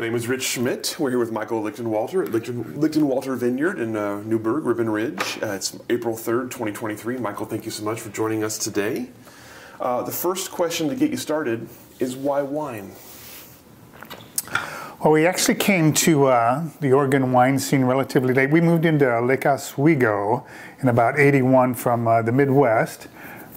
My name is Rich Schmidt. We're here with Michael Lichtenwalter at Lichten, Lichtenwalter Vineyard in uh, Newberg, Ribbon Ridge. Uh, it's April 3rd, 2023. Michael, thank you so much for joining us today. Uh, the first question to get you started is why wine? Well, we actually came to uh, the Oregon wine scene relatively late. We moved into Lake Oswego in about 81 from uh, the Midwest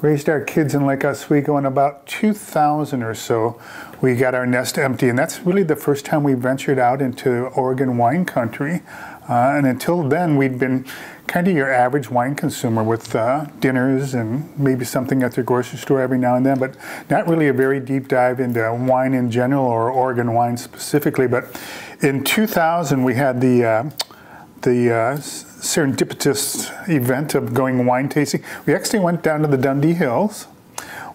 raised our kids in Lake Oswego in about 2000 or so. We got our nest empty, and that's really the first time we ventured out into Oregon wine country. Uh, and until then, we'd been kind of your average wine consumer with uh, dinners and maybe something at the grocery store every now and then, but not really a very deep dive into wine in general or Oregon wine specifically. But in 2000, we had the uh, the uh, serendipitous event of going wine tasting. We actually went down to the Dundee Hills.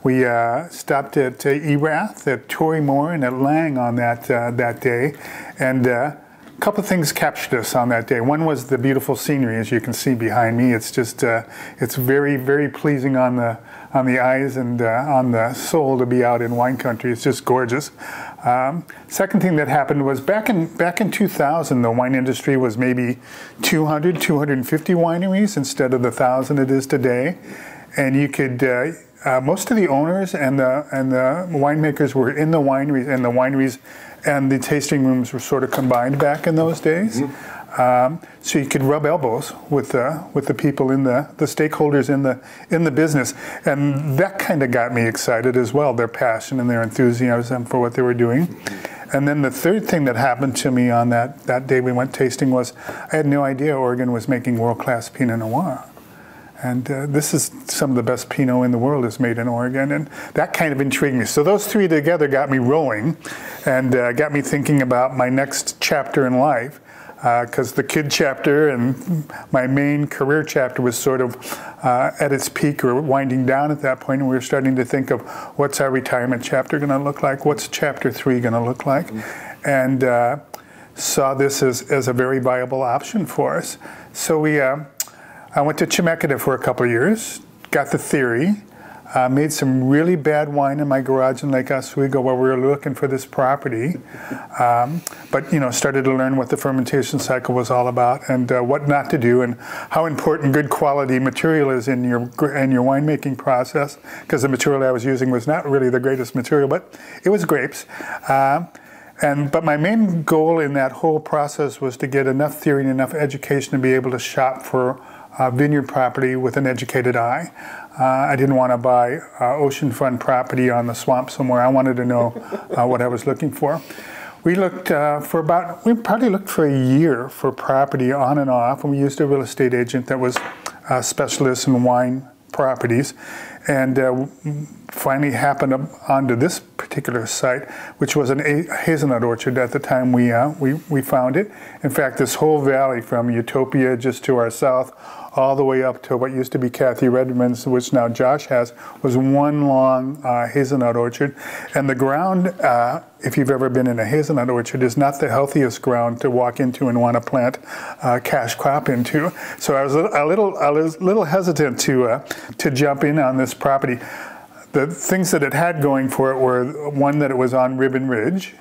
We uh, stopped at uh, Erath, at Torii Mor, and at Lang on that uh, that day, and uh, a couple of things captured us on that day. One was the beautiful scenery, as you can see behind me. It's just uh, it's very very pleasing on the on the eyes and uh, on the soul to be out in wine country. It's just gorgeous. Um, second thing that happened was back in back in 2000, the wine industry was maybe 200, 250 wineries instead of the thousand it is today, and you could. Uh, uh, most of the owners and the and the winemakers were in the wineries, and the wineries and the tasting rooms were sort of combined back in those days. Mm-hmm. Um, so you could rub elbows with the with the people in the the stakeholders in the in the business, and that kind of got me excited as well. Their passion and their enthusiasm for what they were doing. And then the third thing that happened to me on that that day we went tasting was I had no idea Oregon was making world class Pinot Noir. And uh, this is some of the best Pinot in the world is made in Oregon, and that kind of intrigued me. So those three together got me rolling, and uh, got me thinking about my next chapter in life because uh, the kid chapter and my main career chapter was sort of uh, at its peak or winding down at that point, and we were starting to think of what's our retirement chapter going to look like, what's chapter three going to look like, mm-hmm. and uh, saw this as, as a very viable option for us. So we, uh, I went to Chemeketa for a couple of years, got the theory, uh, made some really bad wine in my garage in Lake Oswego while we were looking for this property. Um, but, you know, started to learn what the fermentation cycle was all about and uh, what not to do and how important good quality material is in your, in your winemaking process because the material I was using was not really the greatest material, but it was grapes. Uh, and, but my main goal in that whole process was to get enough theory and enough education to be able to shop for uh, vineyard property with an educated eye. Uh, I didn't want to buy uh, oceanfront property on the swamp somewhere. I wanted to know uh, what I was looking for. We looked uh, for about, we probably looked for a year for property on and off, and we used a real estate agent that was a specialist in wine properties and uh, finally happened onto this particular site, which was an hazelnut orchard at the time we, uh, we, we found it. In fact, this whole valley from Utopia just to our south all the way up to what used to be Kathy Redmond's, which now Josh has, was one long uh, hazelnut orchard. And the ground, uh, if you've ever been in a hazelnut orchard, is not the healthiest ground to walk into and want to plant uh, cash crop into. So I was a little, a little hesitant to, uh, to jump in on this property. The things that it had going for it were one that it was on Ribbon Ridge,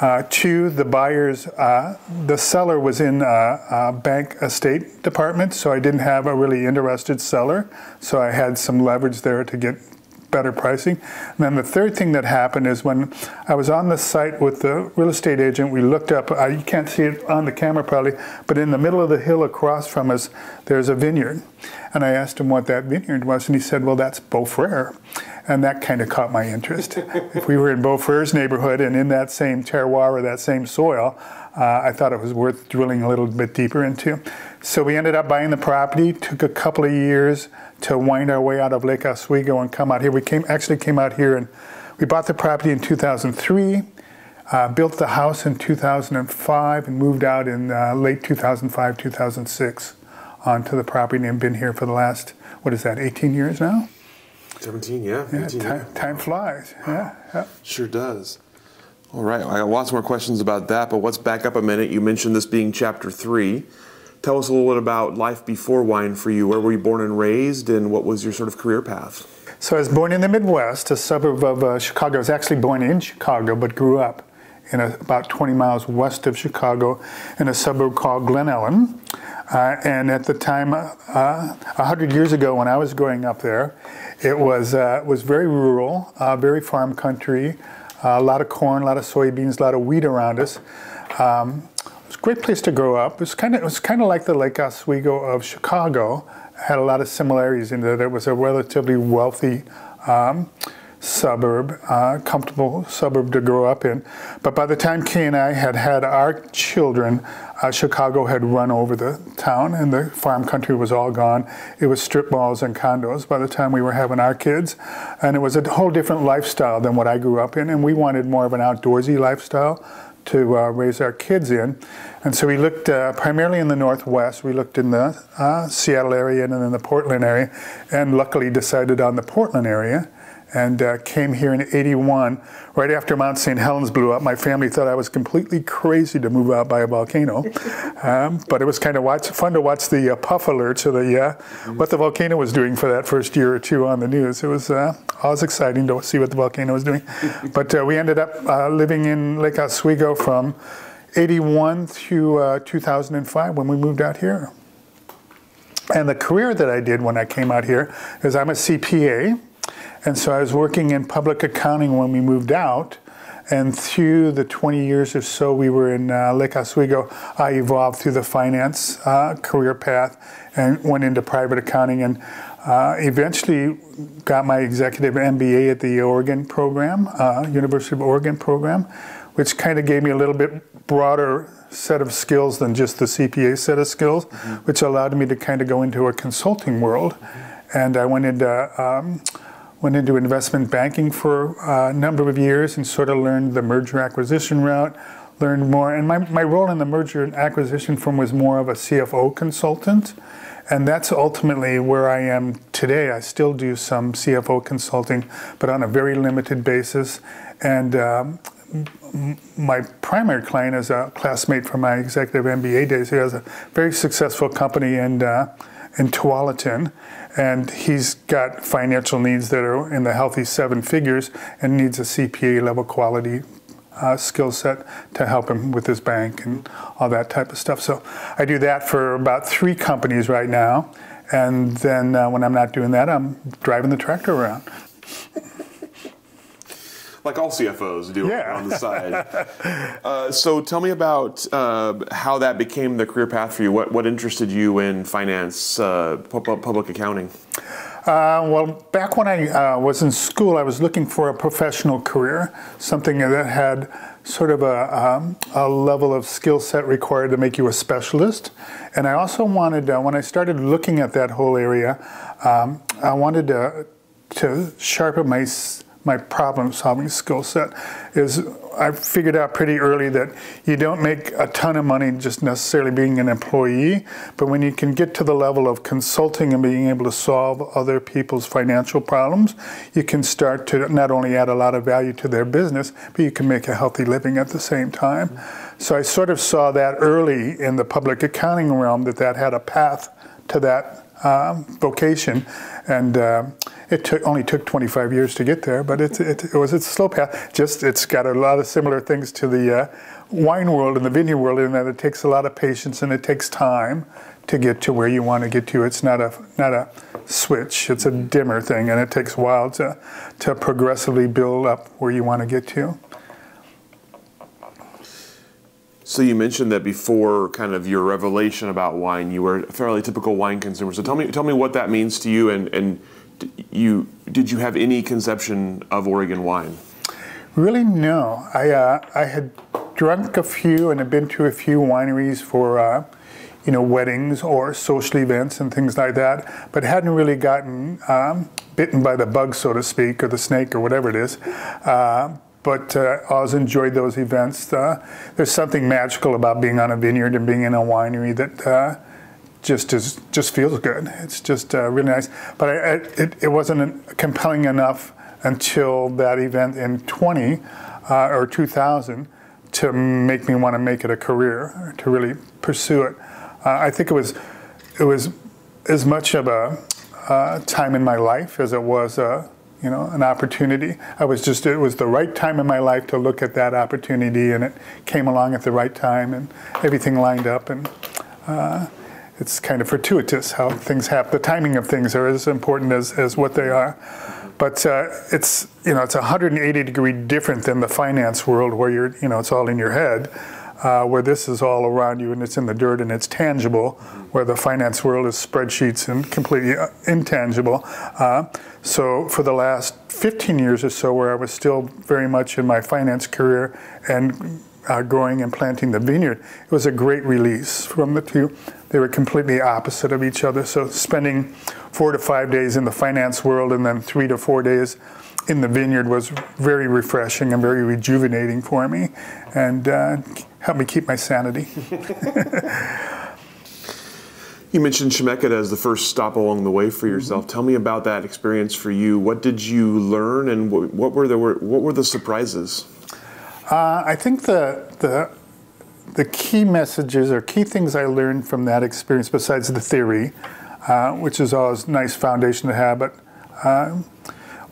uh, the buyers, uh, the seller was in a, a, bank estate department, so I didn't have a really interested seller. So I had some leverage there to get better pricing. And then the third thing that happened is when I was on the site with the real estate agent, we looked up, uh, you can't see it on the camera probably, but in the middle of the hill across from us, there's a vineyard. And I asked him what that vineyard was, and he said, well, that's Beaux Frères and that kind of caught my interest. if we were in Beaux Frères's neighborhood and in that same terroir or that same soil, uh, I thought it was worth drilling a little bit deeper into. So we ended up buying the property. Took a couple of years to wind our way out of Lake Oswego and come out here. We came actually came out here and we bought the property in 2003. Uh, built the house in 2005 and moved out in uh, late 2005, 2006 onto the property and been here for the last, what is that, 18 years now? 17, yeah. Yeah, 18, time, yeah. time, flies. Yeah, yeah. Sure does. All right, I got lots more questions about that, but let's back up a minute. You mentioned this being chapter three. Tell us a little bit about life before wine for you. Where were you born and raised, and what was your sort of career path? So I was born in the Midwest, a suburb of uh, Chicago. I was actually born in Chicago, but grew up in a, about 20 miles west of Chicago in a suburb called Glen Ellyn. Uh, and at the time, uh, 100 years ago when I was growing up there, it was, uh, was very rural, uh, very farm country, uh, a lot of corn, a lot of soybeans, a lot of wheat around us. Um, great place to grow up. It was kind of, it was kind of like the Lake Oswego of Chicago. Had a lot of similarities in that it was a relatively wealthy um, suburb, uh, comfortable suburb to grow up in. But by the time Kay and I had had our children, uh, Chicago had run over the town and the farm country was all gone. It was strip malls and condos by the time we were having our kids. And it was a whole different lifestyle than what I grew up in. And we wanted more of an outdoorsy lifestyle to uh, raise our kids in. And so we looked uh, primarily in the Northwest. We looked in the uh, Seattle area and then the Portland area, and luckily decided on the Portland area and uh, came here in 81. Right after Mount St. Helens blew up, my family thought I was completely crazy to move out by a volcano. Um, but it was kind of watch, fun to watch the uh, puff alerts of the, uh, what the volcano was doing for that first year or two on the news. It was uh, always exciting to see what the volcano was doing. but uh, we ended up uh, living in Lake Oswego from 81 through 2005 when we moved out here. And the career that I did when I came out here is I'm a CPA. And so I was working in public accounting when we moved out. And through the 20 years or so we were in uh, Lake Oswego, I evolved through the finance uh, career path and went into private accounting and uh, eventually got my executive MBA at the Oregon program, uh, University of Oregon program, which kind of gave me a little bit broader set of skills than just the CPA set of skills, mm-hmm. which allowed me to kind of go into a consulting world. Mm-hmm. And I went into um, went into investment banking for a number of years and sort of learned the merger acquisition route, learned more. And my, my role in the merger and acquisition firm was more of a CFO consultant. And that's ultimately where I am today. I still do some CFO consulting, but on a very limited basis. And um, my primary client is a classmate from my executive MBA days. He has a very successful company and uh, in Tualatin and he's got financial needs that are in the healthy seven figures and needs a CPA level quality uh, skill set to help him with his bank and all that type of stuff. So I do that for about three companies right now. And then uh, when I'm not doing that, I'm driving the tractor around like all CFOs do yeah. on the side. uh, so tell me about uh, how that became the career path for you. What, what interested you in finance, uh, public accounting? Uh, well, back when I uh, was in school, I was looking for a professional career, something that had sort of a, um, a level of skill set required to make you a specialist. And I also wanted, uh, when I started looking at that whole area, um, I wanted to, to sharpen my my problem solving skill set is I figured out pretty early that you don't make a ton of money just necessarily being an employee, but when you can get to the level of consulting and being able to solve other people's financial problems, you can start to not only add a lot of value to their business, but you can make a healthy living at the same time. So I sort of saw that early in the public accounting realm that that had a path to that um, vocation, and uh, it took, only took 25 years to get there. But it, it, it, was a slow path. Just it's got a lot of similar things to the uh, wine world and the vineyard world in that it takes a lot of patience and it takes time to get to where you want to get to. It's not a not a switch. It's a dimmer thing, and it takes a while to to progressively build up where you want to get to. So you mentioned that before kind of your revelation about wine, you were a fairly typical wine consumer. So tell me, tell me what that means to you, and and you did you have any conception of Oregon wine? Really, no. I uh, I had drunk a few and had been to a few wineries for. Uh, you know, weddings or social events and things like that, but hadn't really gotten um, bitten by the bug, so to speak, or the snake, or whatever it is. Uh, but uh, always enjoyed those events. Uh, there's something magical about being on a vineyard and being in a winery that uh, just is just feels good. It's just uh, really nice. But I, I, it, it wasn't compelling enough until that event in 20 uh, or 2000 to make me want to make it a career, to really pursue it. Uh, I think it was it was as much of a time in my life as it was a you know, an opportunity. I was just, it was the right time in my life to look at that opportunity, and it came along at the right time, and everything lined up. And uh, it's kind of fortuitous how things happen. The timing of things are as important as, as what they are. But uh, it's, you know, it's 180 degree different than the finance world where you're, you know, it's all in your head. Uh, where this is all around you and it's in the dirt and it's tangible, where the finance world is spreadsheets and completely uh, intangible. Uh, so for the last 15 years or so, where I was still very much in my finance career and uh, growing and planting the vineyard, it was a great release from the two. They were completely opposite of each other. So spending four to five days in the finance world and then three to four days in the vineyard was very refreshing and very rejuvenating for me and uh, helped me keep my sanity. You mentioned Chemeketa as the first stop along the way for yourself. Mm-hmm. Tell me about that experience for you. What did you learn, and what, what were the what were the surprises? Uh, I think the the the key messages or key things I learned from that experience, besides the theory, uh, which is always a nice foundation to have, but uh,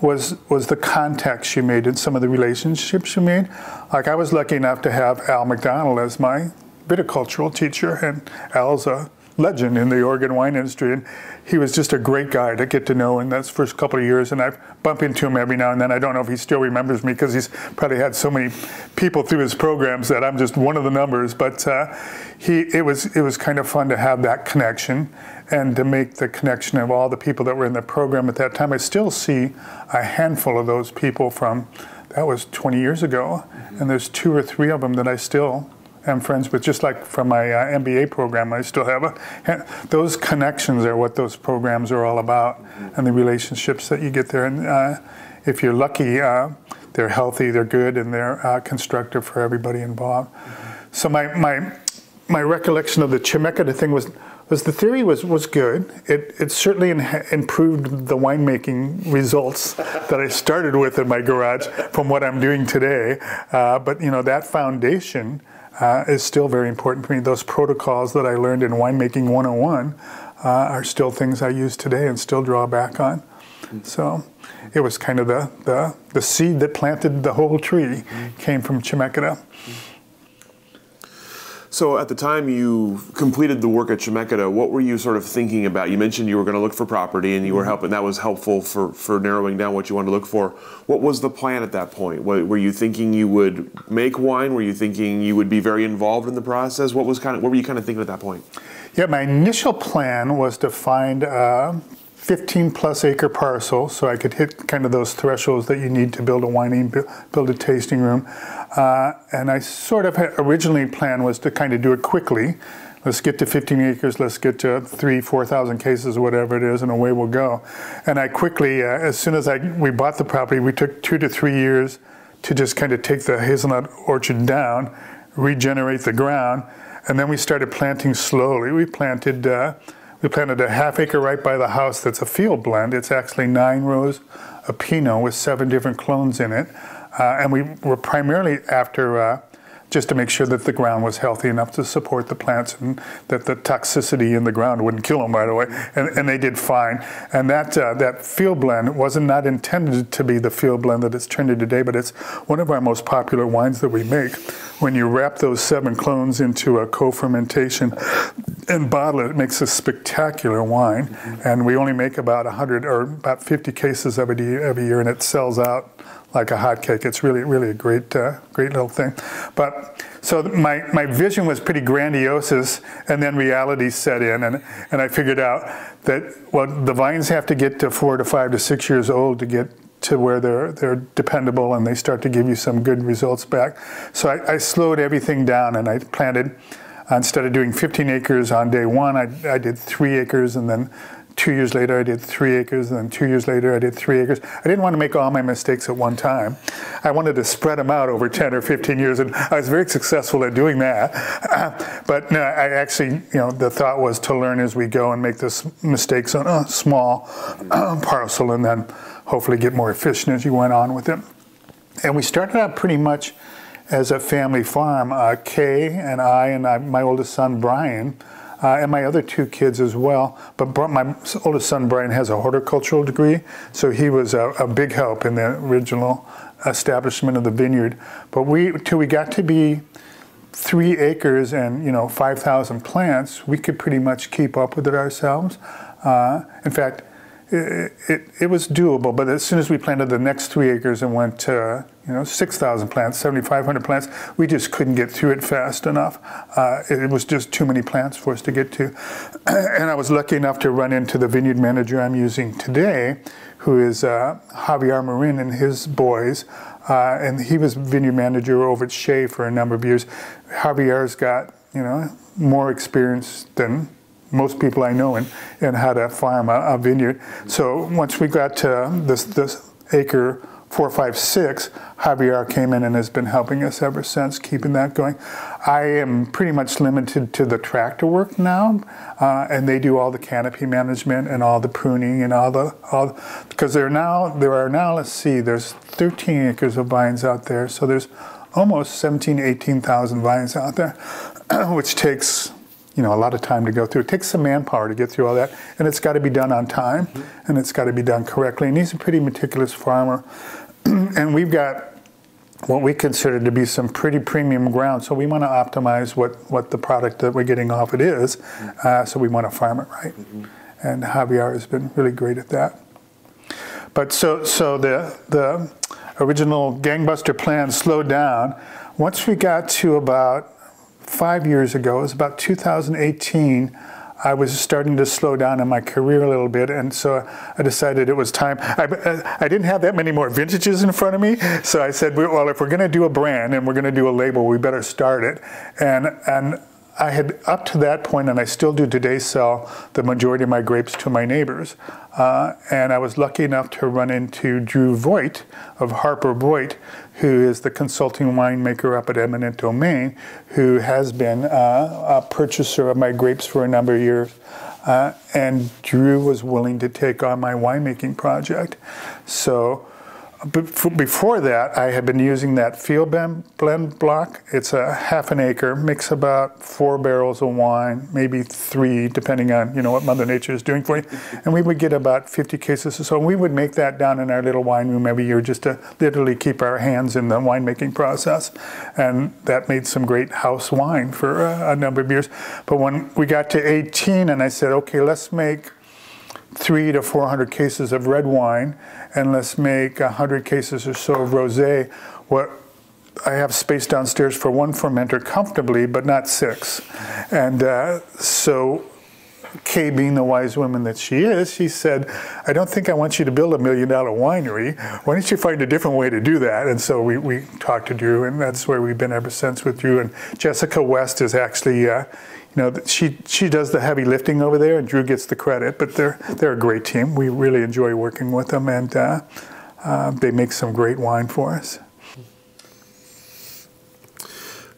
was was the contacts you made and some of the relationships you made. Like I was lucky enough to have Al McDonald as my viticultural teacher, and Al's a legend in the Oregon wine industry, and he was just a great guy to get to know in those first couple of years. And I bump into him every now and then. I don't know if he still remembers me because he's probably had so many people through his programs that I'm just one of the numbers. But uh, he, it was it was kind of fun to have that connection and to make the connection of all the people that were in the program at that time. I still see a handful of those people from that was 20 years ago, mm-hmm. and there's two or three of them that I still am friends with, just like from my uh, MBA program, I still have a. Those connections are what those programs are all about, mm-hmm. and the relationships that you get there. And uh, if you're lucky, uh, they're healthy, they're good, and they're uh, constructive for everybody involved. Mm-hmm. So my my my recollection of the Chemeketa thing was was the theory was was good. It it certainly in, improved the winemaking results that I started with in my garage from what I'm doing today. Uh, but you know that foundation uh, is still very important to me. Those protocols that I learned in winemaking 101 uh, are still things I use today and still draw back on. So it was kind of the, the, the seed that planted the whole tree came from Chemeketa. So at the time you completed the work at Chemeketa, what were you sort of thinking about? You mentioned you were going to look for property and you were mm-hmm. helping. That was helpful for, for narrowing down what you wanted to look for. What was the plan at that point? Were you thinking you would make wine? Were you thinking you would be very involved in the process? What was kind of what were you kind of thinking at that point? Yeah, my initial plan was to find a 15 plus acre parcel so I could hit kind of those thresholds that you need to build a winery, build a tasting room. Uh, and I sort of originally planned was to kind of do it quickly. Let's get to 15 acres, let's get to three, 4,000 cases, whatever it is, and away we'll go. And I quickly, uh, as soon as I, we bought the property, we took two to three years to just kind of take the hazelnut orchard down, regenerate the ground, and then we started planting slowly. We planted, uh, we planted a half acre right by the house that's a field blend. It's actually nine rows of Pinot with seven different clones in it. Uh, and we were primarily after uh, just to make sure that the ground was healthy enough to support the plants and that the toxicity in the ground wouldn't kill them right away. And, and they did fine. And that uh, that field blend wasn't not intended to be the field blend that it's turned into today, but it's one of our most popular wines that we make. When you wrap those seven clones into a co-fermentation and bottle it, it makes a spectacular wine. Mm-hmm. And we only make about 100 or about 50 cases of it every year, and it sells out like a hotcake. It's really, really a great, uh, great little thing. But so my, my vision was pretty grandiose, and then reality set in, and, and I figured out that well, the vines have to get to four to five to six years old to get to where they're they're dependable and they start to give you some good results back. So I, I slowed everything down and I planted. Instead of doing 15 acres on day one, I, I did three acres and then Two years later, I did three acres, and then two years later, I did three acres. I didn't want to make all my mistakes at one time. I wanted to spread them out over 10 or 15 years, and I was very successful at doing that. but no, I actually, you know, the thought was to learn as we go and make this mistakes on a small parcel, and then hopefully get more efficient as you went on with it. And we started out pretty much as a family farm. Uh, Kay and I and I, my oldest son Brian uh, and my other two kids as well. But my oldest son, Brian, has a horticultural degree, so he was a, a big help in the original establishment of the vineyard. But we, till we got to be three acres and you know 5,000 plants, we could pretty much keep up with it ourselves. Uh, in fact, it, it, it, was doable, but as soon as we planted the next three acres and went to you know 6,000 plants, 7,500 plants, we just couldn't get through it fast enough. Uh, it, was just too many plants for us to get to. and I was lucky enough to run into the vineyard manager I'm using today, who is uh, Javier Marin and his boys. Uh, and he was vineyard manager over at Shea for a number of years. Javier's got you know more experience than most people I know in, in how to farm a, a vineyard. So once we got to this, this acre 456, Javier came in and has been helping us ever since, keeping that going. I am pretty much limited to the tractor work now, uh, and they do all the canopy management and all the pruning and all the all because there now there are now let's see, there's 13 acres of vines out there, so there's almost 17, 18,000 vines out there, which takes you know, a lot of time to go through. It takes some manpower to get through all that, and it's got to be done on time, mm-hmm. and it's got to be done correctly. And he's a pretty meticulous farmer, and we've got what we consider to be some pretty premium ground. So we want to optimize what, what the product that we're getting off it is. Mm-hmm. Uh, so we want to farm it right. Mm-hmm. And Javier has been really great at that. But so so the the original gangbuster plan slowed down. Once we got to about five years ago, it was about 2018, I was starting to slow down in my career a little bit, and so I decided it was time. I, I didn't have that many more vintages in front of me, so I said, well, if we're going to do a brand and we're going to do a label, we better start it. And and I had up to that point, and I still do today, sell the majority of my grapes to my neighbors. Uh, and I was lucky enough to run into Drew Voigt of Harper Voigt, who is the consulting winemaker up at Eminent Domaine, who has been uh, a purchaser of my grapes for a number of years. Uh, and Drew was willing to take on my winemaking project. So before that, I had been using that field blend block. It's a half an acre, makes about four barrels of wine, maybe three, depending on you know what Mother Nature is doing for you. And we would get about 50 cases or so. And we would make that down in our little wine room every year just to literally keep our hands in the winemaking process. And that made some great house wine for a, a number of years. But when we got to 18, and I said, okay, let's make three to 400 cases of red wine and let's make 100 cases or so of rosé. What I have space downstairs for one fermenter comfortably, but not six. And uh, so Kay, being the wise woman that she is, she said, I don't think I want you to build a million dollar winery. Why don't you find a different way to do that? And so we, we talked to Drew, and that's where we've been ever since with Drew. And Jessica West is actually, uh, you know, she she does the heavy lifting over there, and Drew gets the credit. But they're they're a great team. We really enjoy working with them, and uh, uh, they make some great wine for us.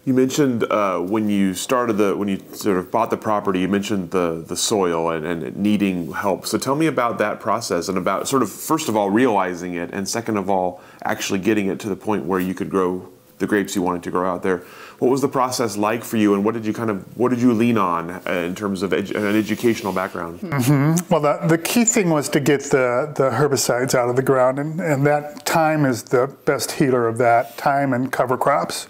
You mentioned uh, when you started the when you sort of bought the property, you mentioned the the soil and, and needing help. So tell me about that process and about sort of first of all realizing it, and second of all actually getting it to the point where you could grow the grapes you wanted to grow out there. What was the process like for you, and what did you kind of what did you lean on uh, in terms of edu- an educational background? Mm-hmm. Well, the, the key thing was to get the, the herbicides out of the ground, and, and that time is the best healer of that time and cover crops.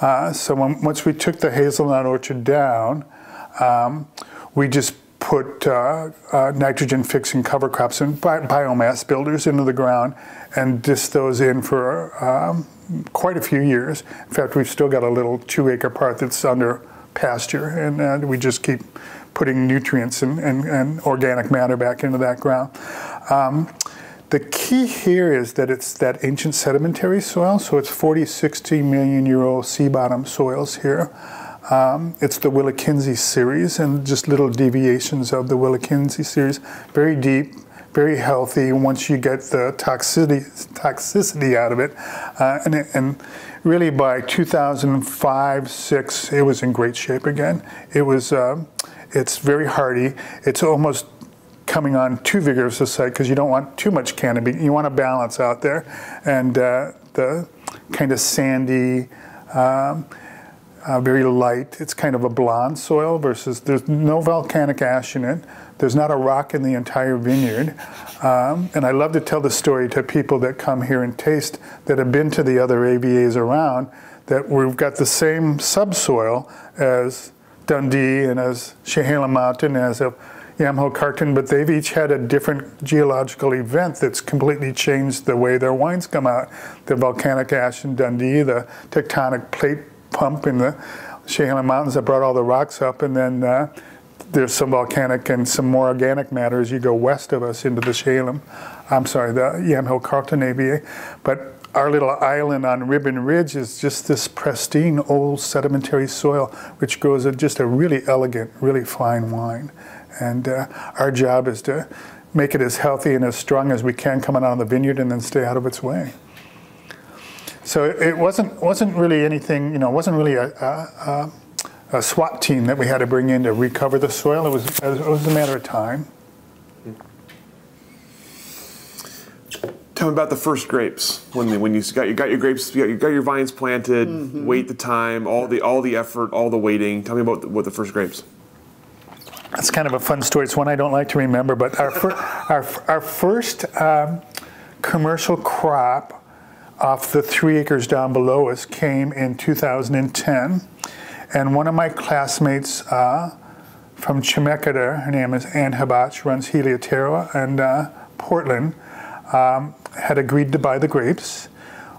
Uh, so when, once we took the hazelnut orchard down, um, we just put uh, uh, nitrogen fixing cover crops and bi- biomass builders into the ground and disc those in for um, quite a few years. In fact, we've still got a little two acre part that's under pasture, and uh, we just keep putting nutrients and, and, and, organic matter back into that ground. Um, the key here is that it's that ancient sedimentary soil, so it's 40, 60 million year old sea bottom soils here. Um, it's the Willakenzie series and just little deviations of the Willakenzie series. Very deep, very healthy once you get the toxicity, toxicity out of it. Uh, and, and really by 2005, six, it was in great shape again. It was, uh, it's very hardy. It's almost coming on too vigorous a site because you don't want too much canopy. You want a balance out there. And uh, the kind of sandy, um, uh, very light. It's kind of a blonde soil versus there's no volcanic ash in it. There's not a rock in the entire vineyard. Um, and I love to tell the story to people that come here and taste that have been to the other AVAs around that we've got the same subsoil as Dundee and as Chehalem Mountain, as a Yamhill Carlton, but they've each had a different geological event that's completely changed the way their wines come out. The volcanic ash in Dundee, the tectonic plate pump in the Chehalem Mountains that brought all the rocks up, and then uh, there's some volcanic and some more organic matter as you go west of us into the Chehalem, I'm sorry, the Yamhill Carlton AVA. But our little island on Ribbon Ridge is just this pristine old sedimentary soil, which grows a, just a really elegant, really fine wine. And uh, our job is to make it as healthy and as strong as we can coming out of the vineyard and then stay out of its way. So it wasn't wasn't really anything, you know, it wasn't really a, a, a SWAT team that we had to bring in to recover the soil. It was it was a matter of time. Tell me about the first grapes when when you got you got your grapes, you got, you got your vines planted, mm-hmm. wait the time, all the all the effort, all the waiting. Tell me about the, what the first grapes. That's kind of a fun story. It's one I don't like to remember, but our fir- our our first um, commercial crop off the three acres down below us came in 2010, and one of my classmates. Uh, from Chemeketa, her name is Ann Hubatch, runs Helioterra and uh, Portland um, had agreed to buy the grapes.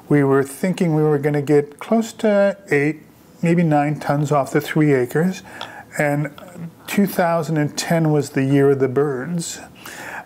We were thinking we were going to get close to eight, maybe nine tons off the three acres. And 2010 was the year of the birds.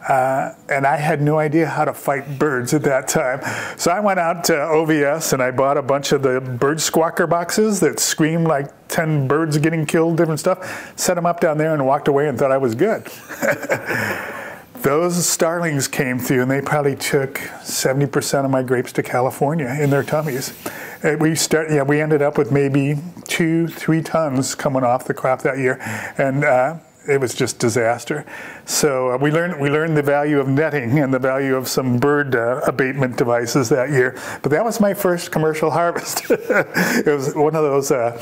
Uh, and I had no idea how to fight birds at that time. So I went out to OVS and I bought a bunch of the bird squawker boxes that scream like 10 birds getting killed, different stuff, set them up down there and walked away and thought I was good. those starlings came through and they probably took 70% of my grapes to California in their tummies. And we start, yeah, we ended up with maybe two, three tons coming off the crop that year. And, uh, it was just disaster. So uh, we learned we learned the value of netting and the value of some bird uh, abatement devices that year. But that was my first commercial harvest. it was one of those uh,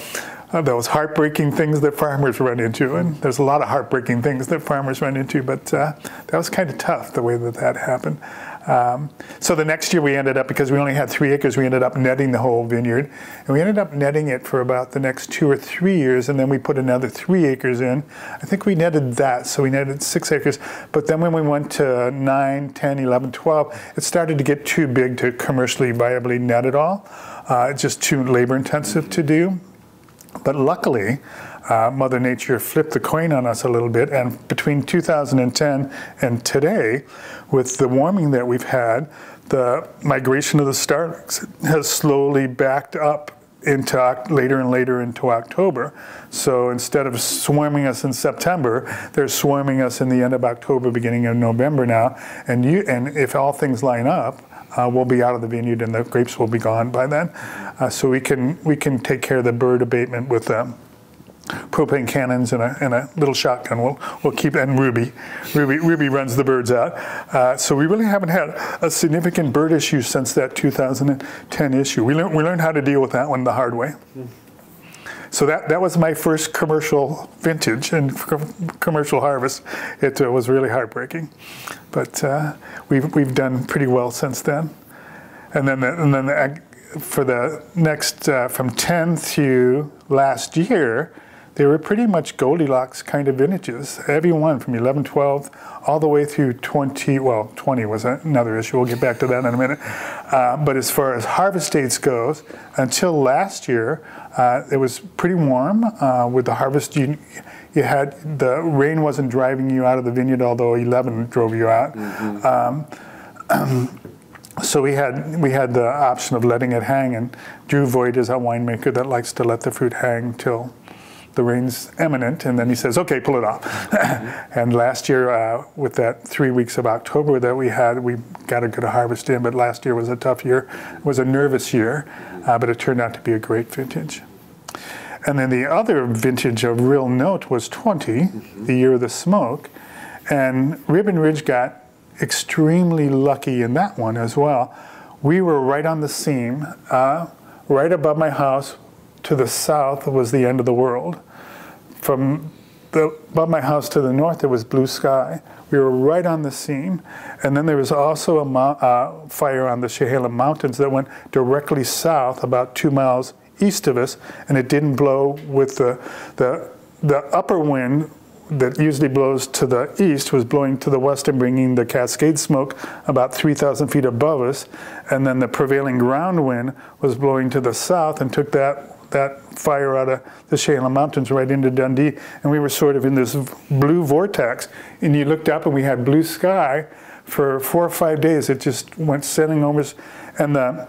those heartbreaking things that farmers run into, and there's a lot of heartbreaking things that farmers run into. But uh, that was kind of tough the way that that happened. Um, so the next year we ended up, because we only had three acres, we ended up netting the whole vineyard. And we ended up netting it for about the next two or three years, and then we put another three acres in. I think we netted that, so we netted six acres. But then when we went to 9, 10, 11, 12, it started to get too big to commercially viably net it all. Uh, it's just too labor intensive to do. But luckily, uh, Mother Nature flipped the coin on us a little bit, and between 2010 and today, with the warming that we've had, the migration of the starlings has slowly backed up into later and later into October. So instead of swarming us in September, they're swarming us in the end of October, beginning of November now. And you, and if all things line up, uh, we'll be out of the vineyard and the grapes will be gone by then. Uh, so we can we can take care of the bird abatement with um, propane cannons and a, and a little shotgun. We'll, we'll keep, and Ruby. Ruby, Ruby runs the birds out. Uh, so we really haven't had a significant bird issue since that 2010 issue. We, learned we learned how to deal with that one the hard way. So that, that was my first commercial vintage and commercial harvest. It uh, was really heartbreaking. But uh, we've, we've done pretty well since then. And then, the, and then the, for the next, uh, from 10 to last year, they were pretty much Goldilocks kind of vintages. Every one from 11, 12, all the way through 20, well, 20 was another issue. We'll get back to that in a minute. Uh, but as far as harvest dates goes, until last year, uh, it was pretty warm uh, with the harvest. You, you had the rain wasn't driving you out of the vineyard, although 11 drove you out. Mm-hmm. Um, so we had we had the option of letting it hang, and Drew Voigt is a winemaker that likes to let the fruit hang till the rain's imminent, and then he says, "Okay, pull it off." and last year, uh, with that three weeks of October that we had, we got a good harvest in. But last year was a tough year. It was a nervous year, uh, but it turned out to be a great vintage. And then the other vintage of real note was 20, mm-hmm. the year of the smoke, and Ribbon Ridge got extremely lucky in that one as well. We were right on the seam, uh, right above my house, to the south was the end of the world. From the, above my house to the north, there was blue sky. We were right on the seam. And then there was also a uh, fire on the Chehalem Mountains that went directly south, about two miles east of us, and it didn't blow with the, the, the upper wind that usually blows to the east was blowing to the west and bringing the cascade smoke about 3,000 feet above us. And then the prevailing ground wind was blowing to the south and took that that fire out of the Chehalem Mountains right into Dundee. And we were sort of in this blue vortex. And you looked up and we had blue sky for four or five days. It just went sailing over. And the,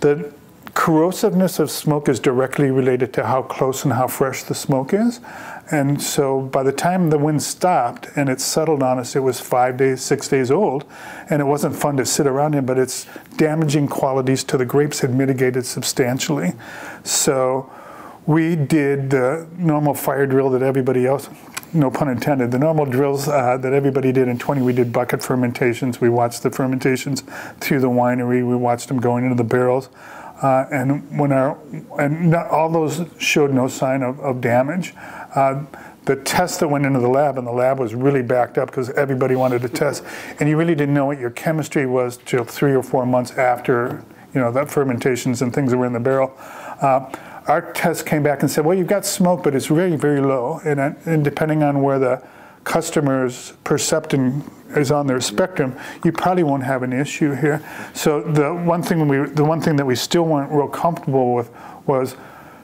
the corrosiveness of smoke is directly related to how close and how fresh the smoke is. And so by the time the wind stopped and it settled on us, it was five days, six days old. And it wasn't fun to sit around in, but its damaging qualities to the grapes had mitigated substantially. So we did the normal fire drill that everybody else, no pun intended, the normal drills uh, that everybody did in 20. We did bucket fermentations. We watched the fermentations through the winery. We watched them going into the barrels. Uh, and when our and not, all those showed no sign of, of damage. Uh, the test that went into the lab, and the lab was really backed up because everybody wanted to test, and you really didn't know what your chemistry was till three or four months after, you know, that fermentations and things that were in the barrel. Uh, our test came back and said, well, you've got smoke, but it's very, very low, and, and depending on where the customer's perceptin is on their spectrum, you probably won't have an issue here. So the one thing we, the one thing that we still weren't real comfortable with was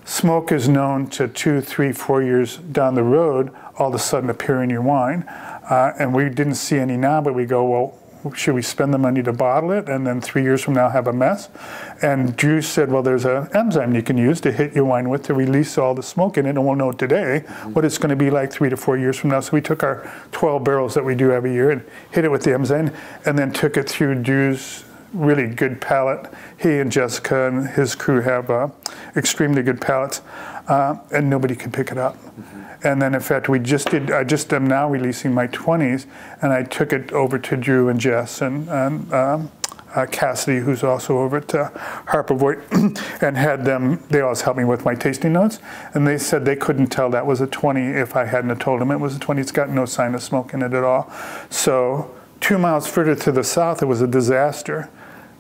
smoke is known to two, three, four years down the road all of a sudden appear in your wine. Uh, and we didn't see any now, but we go, well, should we spend the money to bottle it and then three years from now have a mess? And Drew said, well, there's an enzyme you can use to hit your wine with to release all the smoke in it, and we'll know today what it's going to be like three to four years from now. So we took our 12 barrels that we do every year and hit it with the enzyme, and then took it through Drew's really good palate. He and Jessica and his crew have uh, extremely good palates, uh, and nobody could pick it up. Mm-hmm. And then, in fact, we just did. I just am now releasing my 20s, and I took it over to Drew and Jess and, and um, uh, Cassidy, who's also over at uh, Harper Voigt, and had them. They always help me with my tasting notes, and they said they couldn't tell that was a 20 if I hadn't told them it was a 20. It's got no sign of smoke in it at all. So two miles further to the south, it was a disaster.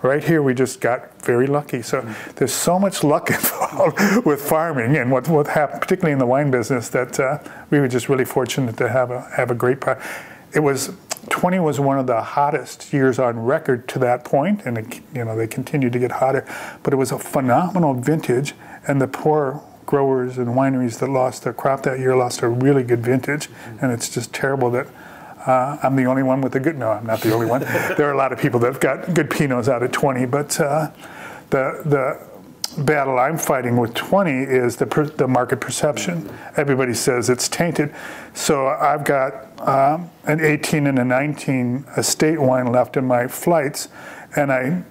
Right here, we just got very lucky. So there's so much luck involved with farming and what, what happened, particularly in the wine business, that uh, we were just really fortunate to have a have a great. Pro- it was 20 was one of the hottest years on record to that point, and it, you know they continued to get hotter. But it was a phenomenal vintage, and the poor growers and wineries that lost their crop that year lost a really good vintage, and it's just terrible that uh, I'm the only one with a good. No, I'm not the only one. there are a lot of people that've got good Pinots out at 20, but uh, the the battle I'm fighting with 20 is the per, the market perception. Everybody says it's tainted, so I've got um, an 18 and a 19 estate wine left in my flights, and I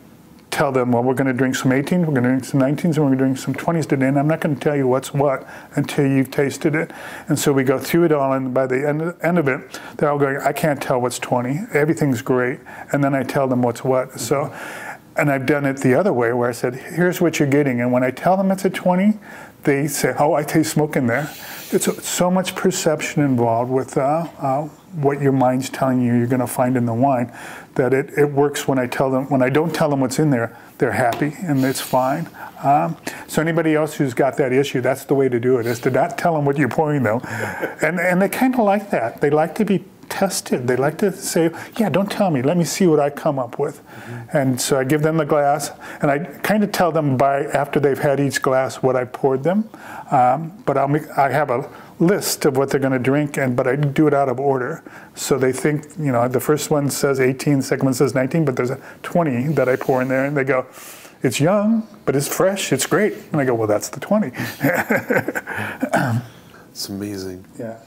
tell them, well, we're going to drink some 18s, we're going to drink some 19s, and we're going to drink some 20s today, and I'm not going to tell you what's what until you've tasted it. And so we go through it all, and by the end of, end of it, they're all going, I can't tell what's 20. Everything's great. And then I tell them what's what. So, and I've done it the other way, where I said, here's what you're getting. And when I tell them it's a 20, they say, oh, I taste smoke in there. It's so much perception involved with uh, uh, what your mind's telling you you're going to find in the wine that it, it works when I tell them when I don't tell them what's in there they're happy and it's fine. Um, so anybody else who's got that issue that's the way to do it is to not tell them what you're pouring them. And and they kind of like that. They like to be tested. They like to say yeah don't tell me. Let me see what I come up with. Mm-hmm. and so I give them the glass and I kind of tell them by after they've had each glass what I poured them. Um, but I'll make, I have a list of what they're going to drink, and but I do it out of order. So they think, you know, the first one says 18, the second one says 19, but there's a 20 that I pour in there, and they go, it's young, but it's fresh, it's great. And I go, well, that's the 20. it's amazing. Yeah.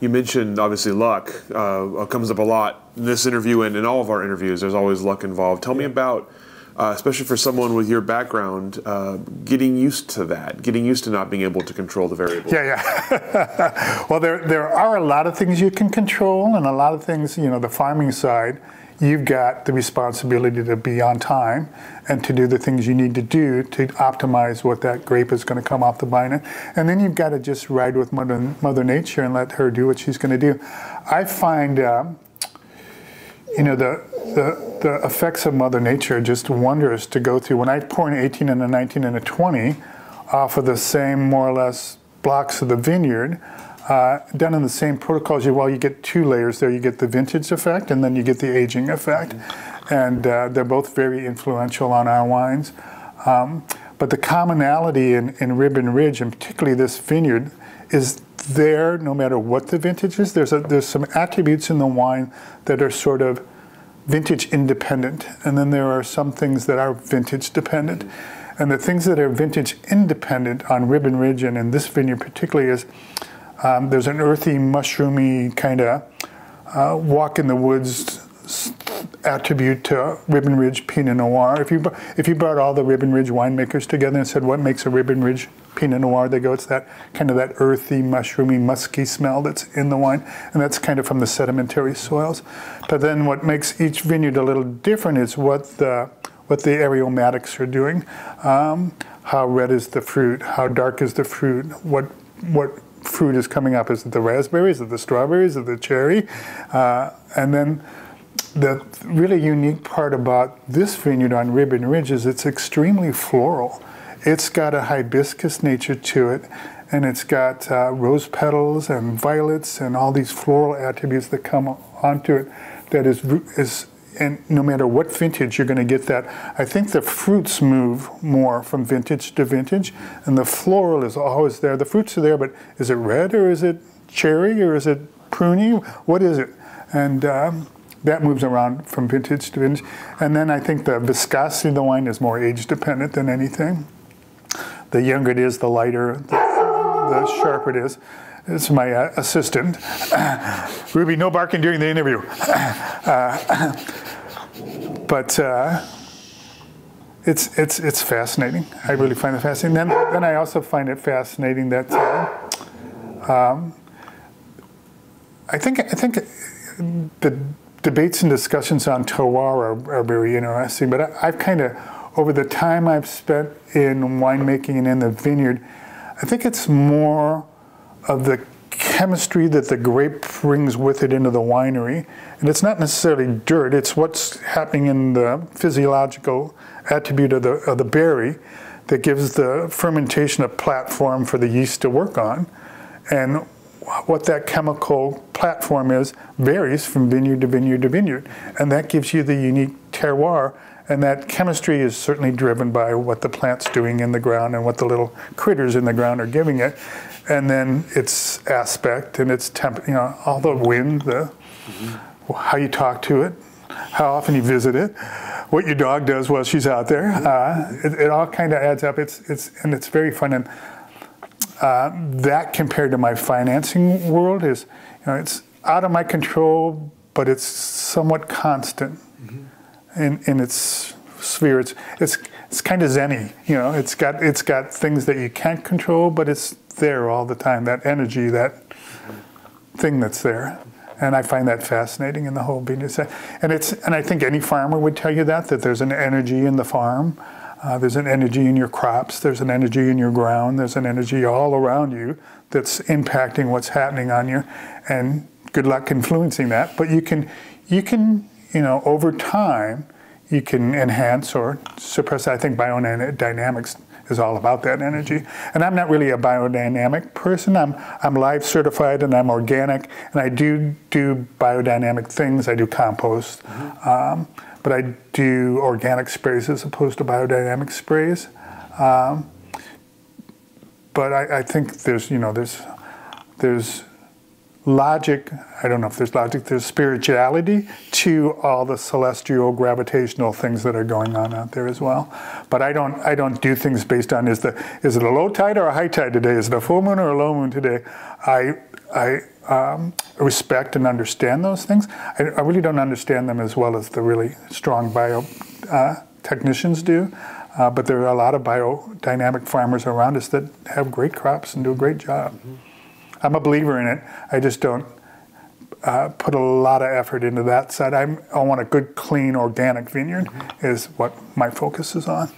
You mentioned obviously luck uh, comes up a lot in this interview and in all of our interviews. There's always luck involved. Tell yeah. me about uh, especially for someone with your background, uh, getting used to that, getting used to not being able to control the variables. Yeah, yeah. well, there there are a lot of things you can control, and a lot of things, you know, the farming side, you've got the responsibility to be on time and to do the things you need to do to optimize what that grape is going to come off the vine. And then you've got to just ride with Mother, Mother Nature and let her do what she's going to do. I find, uh, you know, the, the, the effects of Mother Nature are just wondrous to go through. When I pour an 18 and a 19 and a 20 off of the same, more or less, blocks of the vineyard, uh, done in the same protocols, you, well, you get two layers there. You get the vintage effect and then you get the aging effect. And uh, they're both very influential on our wines. Um, but the commonality in, in Ribbon Ridge, and particularly this vineyard, is there no matter what the vintage is. There's, a, there's some attributes in the wine that are sort of vintage independent. And then there are some things that are vintage dependent. And the things that are vintage independent on Ribbon Ridge and in this vineyard particularly is um, there's an earthy, mushroomy kind of uh, walk in the woods attribute to Ribbon Ridge Pinot Noir. If you if you brought all the Ribbon Ridge winemakers together and said what makes a Ribbon Ridge Pinot Noir, they go it's that kind of that earthy, mushroomy, musky smell that's in the wine, and that's kind of from the sedimentary soils. But then what makes each vineyard a little different is what the what the aromatics are doing. Um, how red is the fruit? How dark is the fruit? What what fruit is coming up? Is it the raspberries? Is it the strawberries? Is it the cherry? Uh, and then the really unique part about this vineyard on Ribbon Ridge is it's extremely floral. It's got a hibiscus nature to it, and it's got uh, rose petals and violets and all these floral attributes that come onto it. That is is and no matter what vintage, you're going to get that. I think the fruits move more from vintage to vintage, and the floral is always there. The fruits are there, but is it red or is it cherry or is it pruny? What is it? And um, that moves around from vintage to vintage. And then I think the viscosity of the wine is more age dependent than anything. The younger it is, the lighter, the, the sharper it is. Is my uh, assistant. Ruby, no barking during the interview. But uh, it's, it's, it's fascinating. I really find it fascinating. Then, then I also find it fascinating that uh, um, I think, I think the debates and discussions on terroir are, are very interesting, but I, I've kind of, over the time I've spent in winemaking and in the vineyard, I think it's more of the chemistry that the grape brings with it into the winery. And it's not necessarily dirt, it's what's happening in the physiological attribute of the, of the berry that gives the fermentation a platform for the yeast to work on. And what that chemical platform is varies from vineyard to vineyard to vineyard. And that gives you the unique terroir. And that chemistry is certainly driven by what the plant's doing in the ground and what the little critters in the ground are giving it and then its aspect and its temp, you know, all the wind, the mm-hmm. how you talk to it, how often you visit it, what your dog does while she's out there. Uh, it, it, all kind of adds up. It's it's and it's very fun. And uh, that compared to my financing world is, you know, it's out of my control, but it's somewhat constant. In in its sphere. It's it's it's kind of zenny. You know, it's got it's got things that you can't control, but it's there all the time, that energy, that thing that's there. And I find that fascinating in the whole business. And it's and I think any farmer would tell you that that there's an energy in the farm, uh, there's an energy in your crops, there's an energy in your ground, there's an energy all around you that's impacting what's happening on you. And good luck influencing that. But you can you can you know over time you can enhance or suppress. I think biodynamics is all about that energy. And I'm not really a biodynamic person. I'm, I'm LIVE certified and I'm organic, and I do do biodynamic things. I do compost, mm-hmm. um, but I do organic sprays as opposed to biodynamic sprays. Um, but I, I think there's, you know, there's, there's logic, I don't know if there's logic, there's spirituality to all the celestial gravitational things that are going on out there as well. But I don't I don't do things based on is the is it a low tide or a high tide today? Is it a full moon or a low moon today? I I um, respect and understand those things. I, I, really don't understand them as well as the really strong bio uh, technicians do. Uh, but there are a lot of biodynamic farmers around us that have great crops and do a great job. Mm-hmm. I'm a believer in it. I just don't. uh, put a lot of effort into that side. I'm, i want a good, clean, organic vineyard, mm-hmm. is what my focus is on.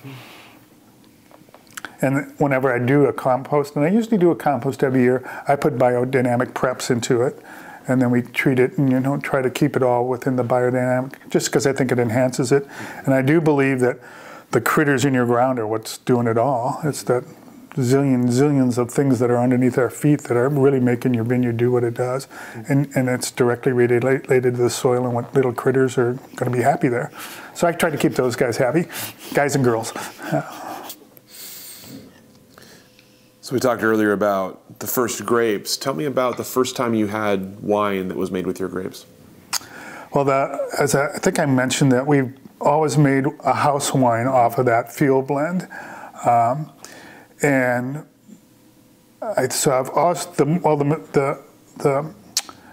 And whenever I do a compost, and I usually do a compost every year, I put biodynamic preps into it. And then we treat it and you know try to keep it all within the biodynamic, just because I think it enhances it. And I do believe that the critters in your ground are what's doing it all. It's that zillion zillions of things that are underneath our feet that are really making your vineyard do what it does. And, and it's directly related to the soil and what little critters are going to be happy there. So i try to keep those guys happy guys and girls. So we talked earlier about the first grapes. Tell me about the first time you had wine that was made with your grapes. Well the, as I, I think i mentioned that we've always made a house wine off of that field blend. Um, and I, so I've asked the, well, the, the, the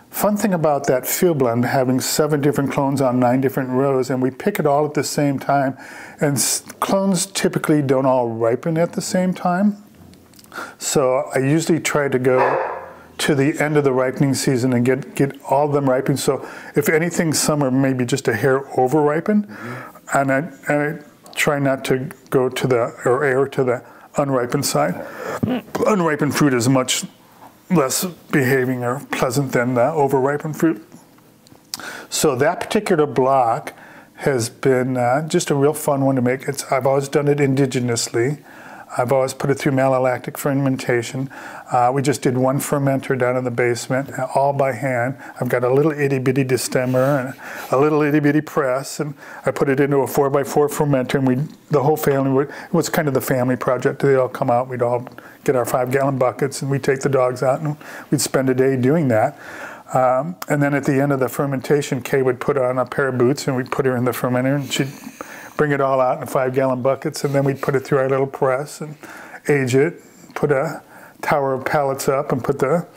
fun thing about that field blend, having seven different clones on nine different rows, and we pick it all at the same time, and clones typically don't all ripen at the same time. So I usually try to go to the end of the ripening season and get, get all of them ripened. So if anything, some are maybe just a hair over ripened, mm-hmm. and, I, and I try not to go to the, or air to the unripened side. Unripened fruit is much less behaving or pleasant than uh, overripened fruit. So that particular block has been uh, just a real fun one to make. It's, I've always done it indigenously. I've always put it through malolactic fermentation. Uh, we just did one fermenter down in the basement, all by hand. I've got a little itty bitty destemmer and a little itty bitty press, and I put it into a four by four fermenter. And we, the whole family, would, it was kind of the family project. They all come out. We'd all get our five gallon buckets, and we'd take the dogs out, and we'd spend a day doing that. Um, and then at the end of the fermentation, Kay would put on a pair of boots, and we'd put her in the fermenter, and she'd bring it all out in five gallon buckets, and then we'd put it through our little press and age it, put a tower of pallets up, and put the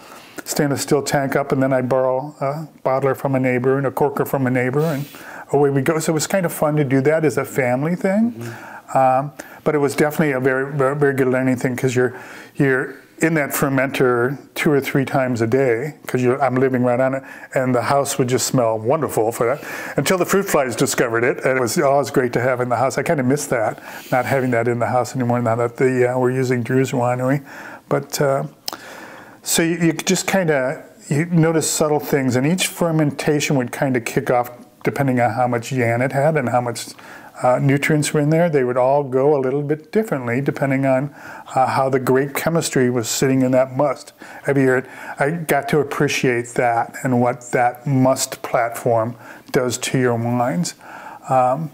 stainless steel tank up, and then I'd borrow a bottler from a neighbor and a corker from a neighbor, and away we go. So it was kind of fun to do that as a family thing. Mm-hmm. Um, but it was definitely a very, very, very good learning thing because you're, you're in that fermenter two or three times a day because I'm living right on it, and the house would just smell wonderful for that until the fruit flies discovered it, and it was always great to have in the house. I kind of miss that, not having that in the house anymore. Now that the uh, we're using Drew's winery, but uh, so you, you just kind of you notice subtle things, and each fermentation would kind of kick off depending on how much YAN it had and how much uh, nutrients were in there. They would all go a little bit differently depending on uh, how the grape chemistry was sitting in that must. Every year, I got to appreciate that and what that must platform does to your wines. Um,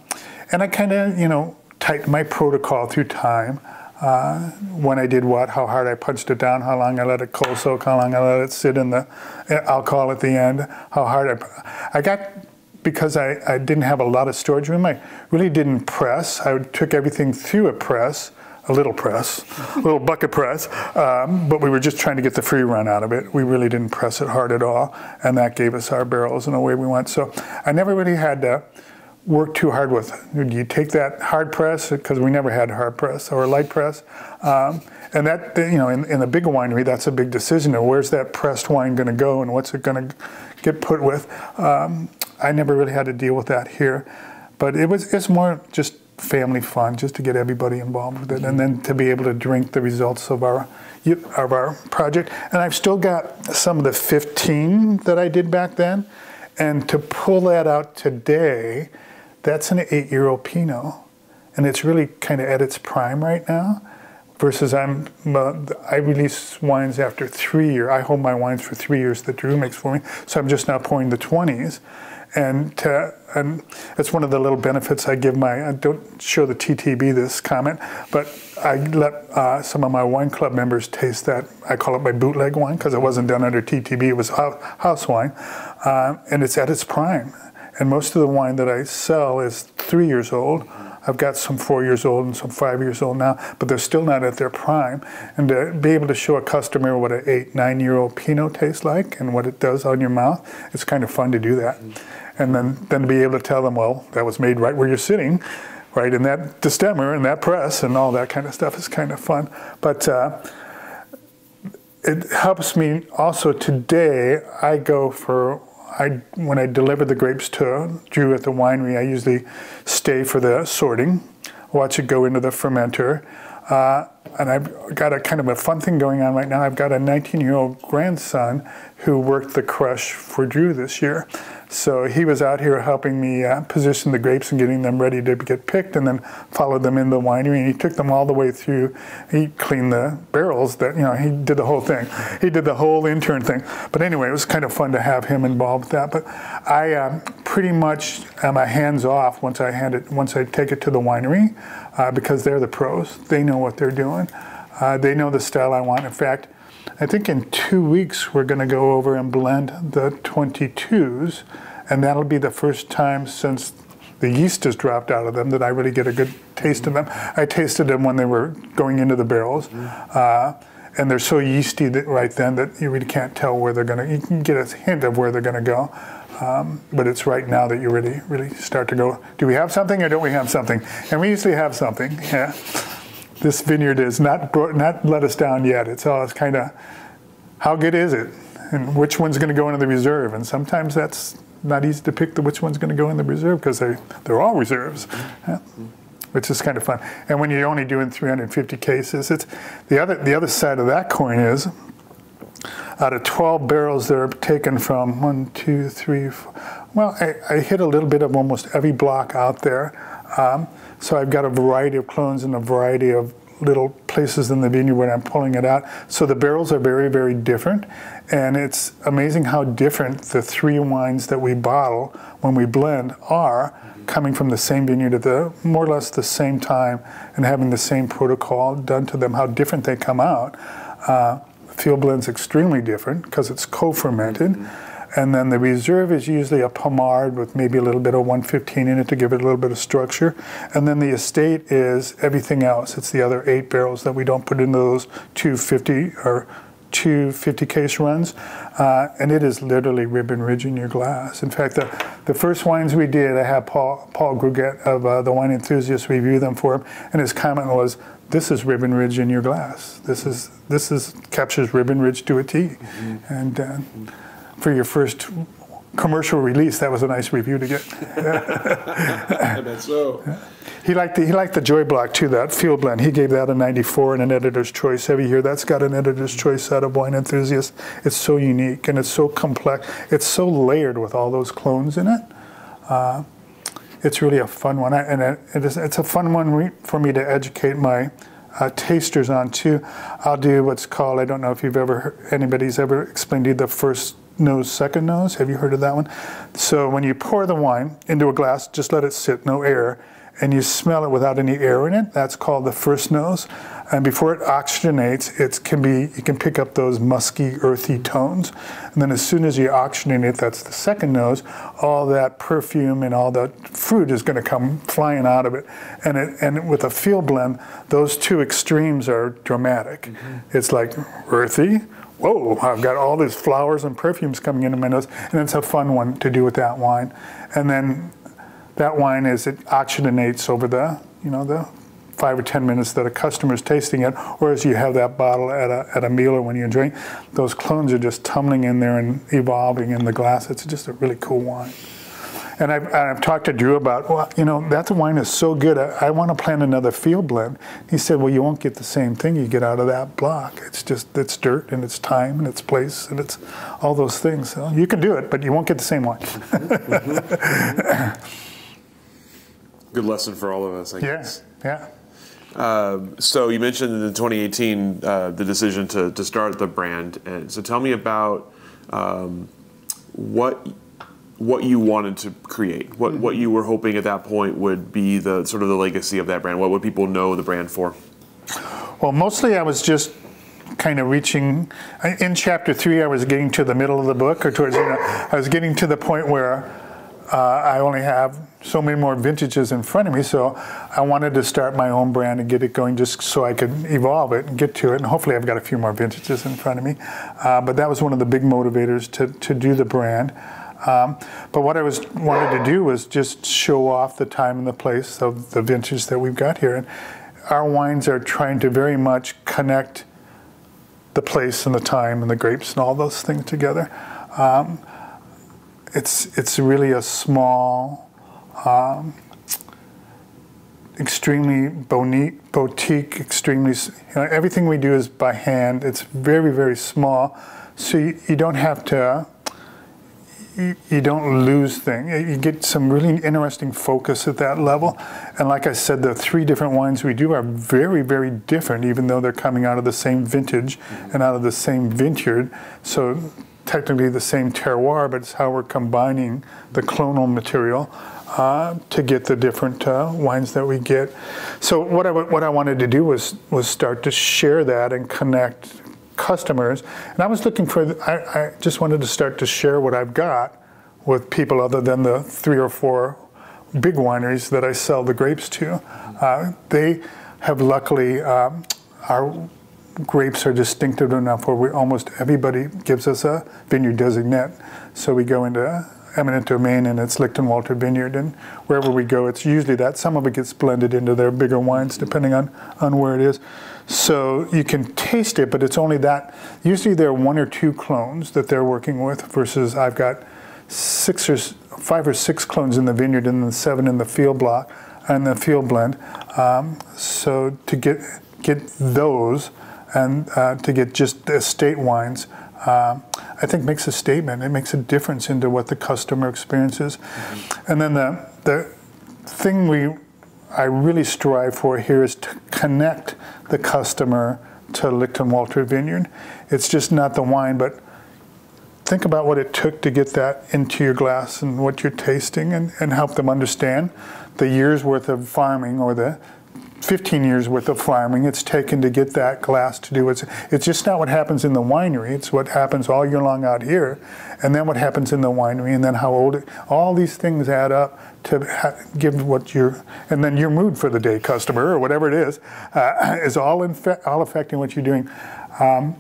and I kind of, you know, tightened my protocol through time. Uh, when I did what, how hard I punched it down, how long I let it cold soak, how long I let it sit in the alcohol at the end, how hard I. I got because I, I didn't have a lot of storage room, I really didn't press. I took everything through a press, a little press, a little bucket press, um, but we were just trying to get the free run out of it. We really didn't press it hard at all, and that gave us our barrels and away we went. So I never really had to work too hard with it. You take that hard press, because we never had hard press, or light press, um, and that, you know, in, in the big winery, that's a big decision. Where's that pressed wine going to go and what's it going to get put with? Um, I never really had to deal with that here, but it was it's more just family fun, just to get everybody involved with it, and then to be able to drink the results of our of our project. And I've still got some of the 15 that I did back then, and to pull that out today, that's an eight-year-old Pinot, and it's really kind of at its prime right now versus I'm uh, I release wines after three years. I hold my wines for three years that Drew makes for me, so I'm just now pouring the 20s, and to, and it's one of the little benefits I give my. I don't show the TTB this comment, but I let uh, some of my wine club members taste that. I call it my bootleg wine because it wasn't done under TTB. It was house wine, uh, and it's at its prime. And most of the wine that I sell is three years old I've got some four years old and some five years old now, but they're still not at their prime. And to be able to show a customer what an eight, nine year old Pinot tastes like and what it does on your mouth, it's kind of fun to do that. And then, then to be able to tell them, well, that was made right where you're sitting, right in that destemmer and that press and all that kind of stuff is kind of fun. But uh, it helps me also today. I go for I when I deliver the grapes to Drew at the winery, I usually stay for the sorting, watch it go into the fermenter. Uh, and I've got a kind of a fun thing going on right now. I've got a 19 year old grandson who worked the crush for Drew this year. So he was out here helping me uh, position the grapes and getting them ready to get picked, and then followed them in the winery. And he took them all the way through. He cleaned the barrels. That you know, he did the whole thing. He did the whole intern thing. But anyway, it was kind of fun to have him involved with that. But I uh, pretty much am a hands off once I hand it once I take it to the winery uh, because they're the pros. They know what they're doing. Uh, they know the style I want. In fact, I think in two weeks we're going to go over and blend the 22s, and that'll be the first time since the yeast has dropped out of them that I really get a good taste of them. I tasted them when they were going into the barrels. Uh, and they're so yeasty that right then that you really can't tell where they're going to. You can get a hint of where they're going to go, um, but it's right now that you really, really start to go. Do we have something or don't we have something? And we usually have something. Yeah this vineyard is not not let us down yet. It's all it's kind of how good is it, and which one's going to go into the reserve. And sometimes that's not easy to pick the which one's going to go in the reserve because they they're all reserves. Yeah. Which is kind of fun, and when you're only doing 350 cases, it's the other the other side of that coin is out of 12 barrels that are taken from one, two, three, four, well, I, I hit a little bit of almost every block out there. Um, so I've got a variety of clones and a variety of little places in the vineyard where I'm pulling it out. So the barrels are very, very different. And it's amazing how different the three wines that we bottle when we blend are coming from the same vineyard at the more or less the same time and having the same protocol done to them, how different they come out. Uh, field blend's extremely different because it's co-fermented. Mm -hmm. And then the reserve is usually a pommard with maybe a little bit of 115 in it to give it a little bit of structure. And then the estate is everything else. It's the other eight barrels that we don't put into those 250 or 250 case runs. Uh, and it is literally ribbon ridge in your glass. In fact, the, the first wines we did, I had Paul, Paul Gregutt of uh, the Wine Enthusiast review them for him. And his comment was, this is ribbon ridge in your glass. This is this is captures ribbon ridge to a T. Mm -hmm. And uh, for your first commercial release, that was a nice review to get. I bet so. He liked the he liked the Joy Block too. That field blend. He gave that a 94 and an editor's choice. Every year, that's got an editor's choice out of Wine Enthusiast. It's so unique and it's so complex. It's so layered with all those clones in it. Uh, it's really a fun one, I, and it, it is, it's a fun one for me to educate my uh, tasters on too. I'll do what's called I don't know if you've ever heard, anybody's ever explained to you the first nose, second nose. Have you heard of that one? So when you pour the wine into a glass, just let it sit, no air, and you smell it without any air in it. That's called the first nose. And before it oxygenates, it can be you can pick up those musky, earthy tones. And then as soon as you oxygenate it, that's the second nose. All that perfume and all that fruit is going to come flying out of it. And it, and with a field blend, those two extremes are dramatic. Mm -hmm. It's like earthy, whoa, I've got all these flowers and perfumes coming into my nose. And it's a fun one to do with that wine. And then that wine, is it oxygenates over the, you know, the five or 10 minutes that a customer is tasting it, or as you have that bottle at a, at a meal or when you drink, those clones are just tumbling in there and evolving in the glass. It's just a really cool wine. And I've, I've talked to Drew about, well, you know, that wine is so good, I, I want to plant another field blend. He said, well, you won't get the same thing you get out of that block. It's just, it's dirt and it's time and it's place and it's all those things. So you can do it, but you won't get the same wine. good lesson for all of us, I guess. Yeah, yeah. Um, so you mentioned in 2018 uh, the decision to, to start the brand. And so tell me about um, what what you wanted to create, what, mm-hmm. what you were hoping at that point would be the sort of the legacy of that brand. What would people know the brand for? Well, mostly I was just kind of reaching in chapter three. I was getting to the middle of the book, or towards you know, I was getting to the point where uh, I only have so many more vintages in front of me. So I wanted to start my own brand and get it going, just so I could evolve it and get to it. And hopefully, I've got a few more vintages in front of me. Uh, but that was one of the big motivators to to do the brand. Um, but what I was wanted to do was just show off the time and the place of the vintage that we've got here. And our wines are trying to very much connect the place and the time and the grapes and all those things together. Um, it's it's really a small, um, extremely boutique, boutique, extremely. You know, everything we do is by hand. It's very very small, so you, you don't have to. You, don't lose things. You get some really interesting focus at that level. And like I said, the three different wines we do are very, very different, even though they're coming out of the same vintage and out of the same vineyard. So technically the same terroir, but it's how we're combining the clonal material uh, to get the different uh, wines that we get. So what I what I wanted to do was was start to share that and connect customers. And I was looking for I, I just wanted to start to share what I've got with people other than the three or four big wineries that I sell the grapes to. Uh, they have luckily um, our grapes are distinctive enough where we almost everybody gives us a vineyard designate. So we go into Eminent Domaine and it's Lichtenwalter Vineyard, and wherever we go, it's usually that. Some of it gets blended into their bigger wines depending on, on where it is. So you can taste it, but it's only that. Usually there are one or two clones that they're working with versus I've got six or five or six clones in the vineyard and then seven in the field block and the field blend. Um, so to get get those, and uh, to get just the estate wines, uh, I think makes a statement. It makes a difference into what the customer experiences. Mm-hmm. And then the the thing we I really strive for here is to connect the customer to Lichtenwalter Vineyard. It's just not the wine, but think about what it took to get that into your glass and what you're tasting and, and help them understand the year's worth of farming or the 15 years worth of farming it's taken to get that glass to do it. It's just not what happens in the winery. It's what happens all year long out here, and then what happens in the winery, and then how old. It, all these things add up to give what your and then your mood for the day, customer or whatever it is, uh, is all in all affecting what you're doing. Um,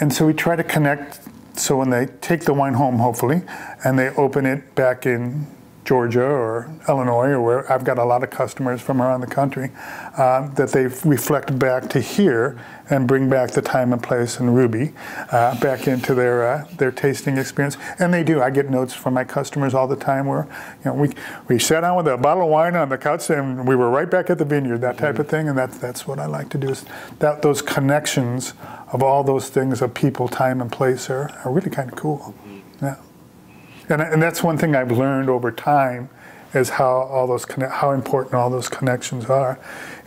and so we try to connect. So when they take the wine home, hopefully, and they open it back in Georgia or Illinois or where I've got a lot of customers from around the country uh, that they reflect back to here and bring back the time and place and Ruby uh, back into their uh, their tasting experience. And they do. I get notes from my customers all the time where you know we we sat down with a bottle of wine on the couch and we were right back at the vineyard, that type of thing. And that's that's what I like to do is that those connections of all those things of people, time, and place are, are really kind of cool. Yeah. And, and that's one thing I've learned over time is how all those how important all those connections are.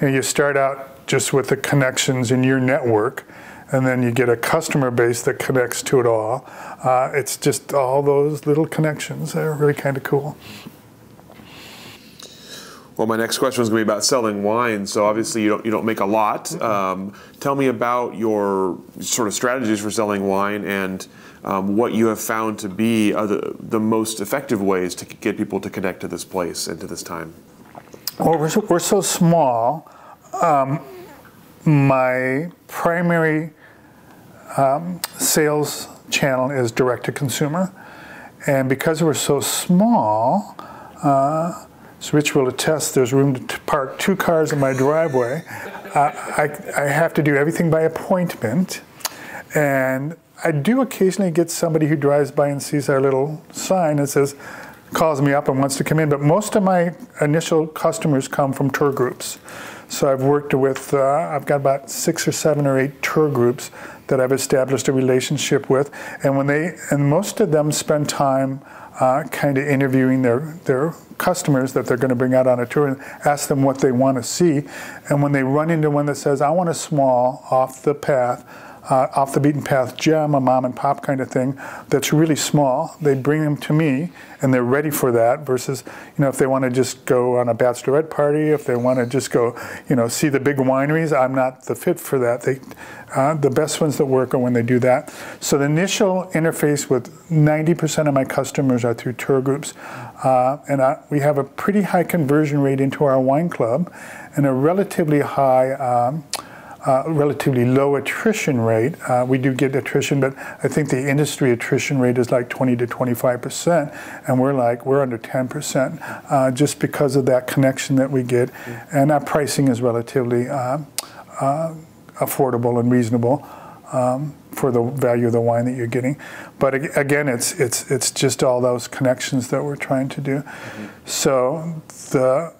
And you start out just with the connections in your network, and then you get a customer base that connects to it all. Uh, it's just all those little connections that are really kind of cool. Well, my next question was going to be about selling wine. So obviously you don't you don't make a lot. Um, tell me about your sort of strategies for selling wine and um, what you have found to be the, the most effective ways to get people to connect to this place and to this time? Well, we're so, we're so small. Um, my primary um, sales channel is direct to consumer. And because we're so small, uh, as Rich will attest, there's room to park two cars in my driveway. Uh, I, I have to do everything by appointment. And I do occasionally get somebody who drives by and sees our little sign that says, calls me up and wants to come in, but most of my initial customers come from tour groups. So I've worked with, uh, I've got about six or seven or eight tour groups that I've established a relationship with, and when they, and most of them spend time uh, kind of interviewing their their customers that they're going to bring out on a tour and ask them what they want to see, and when they run into one that says, "I want a small off the path." Uh, off the beaten path gem, a mom and pop kind of thing that's really small. They bring them to me and they're ready for that versus, you know, if they want to just go on a bachelorette party, if they want to just go, you know, see the big wineries, I'm not the fit for that. They, uh, the best ones that work are when they do that. So the initial interface with 90% of my customers are through tour groups. Uh, and I, we have a pretty high conversion rate into our wine club and a relatively high um, uh, relatively low attrition rate. Uh, we do get attrition, but I think the industry attrition rate is like 20 to 25 percent, and we're like we're under 10 percent uh, just because of that connection that we get, and our pricing is relatively uh, uh, affordable and reasonable. um, for the value of the wine that you're getting. But again, it's it's it's just all those connections that we're trying to do. Mm-hmm. So the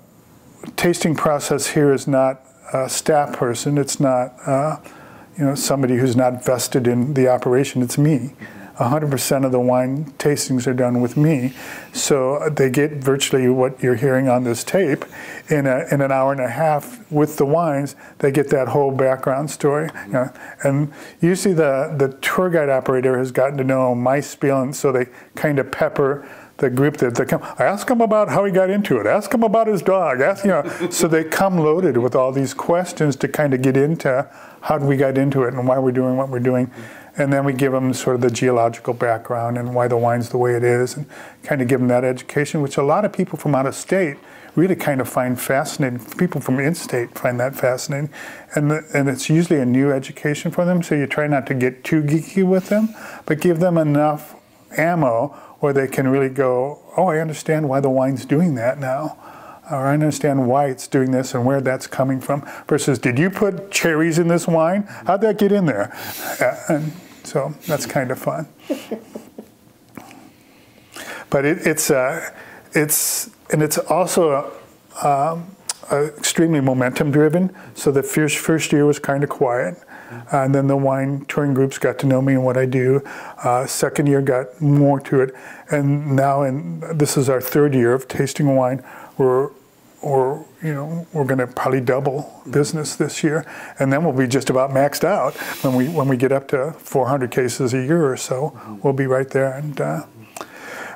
tasting process here is not a staff person. It's not uh, you know somebody who's not vested in the operation. It's me. Mm-hmm 100% of the wine tastings are done with me. So they get virtually what you're hearing on this tape in, a, in an hour and a half with the wines. They get that whole background story. You know? And usually the, the tour guide operator has gotten to know my spiel, and so they kind of pepper the group that they come. I ask him about how he got into it. Ask him about his dog. Ask you know. so they come loaded with all these questions to kind of get into how we got into it and why we're doing what we're doing. And then we give them sort of the geological background and why the wine's the way it is, and kind of give them that education, which a lot of people from out of state really kind of find fascinating. People from in-state find that fascinating, and the, and it's usually a new education for them. So you try not to get too geeky with them, but give them enough ammo where they can really go, oh, I understand why the wine's doing that now or I understand why it's doing this and where that's coming from, versus did you put cherries in this wine? How'd that get in there? Uh, and so that's kind of fun. but it, it's uh, it's and it's also um, uh, extremely momentum driven. So the first first year was kind of quiet. And then the wine touring groups got to know me and what I do. Uh, second year got more to it, and now, and this is our third year of tasting wine. We're or you know we're going to probably double business this year, and then we'll be just about maxed out when we when we get up to 400 cases a year or so. We'll be right there, and uh,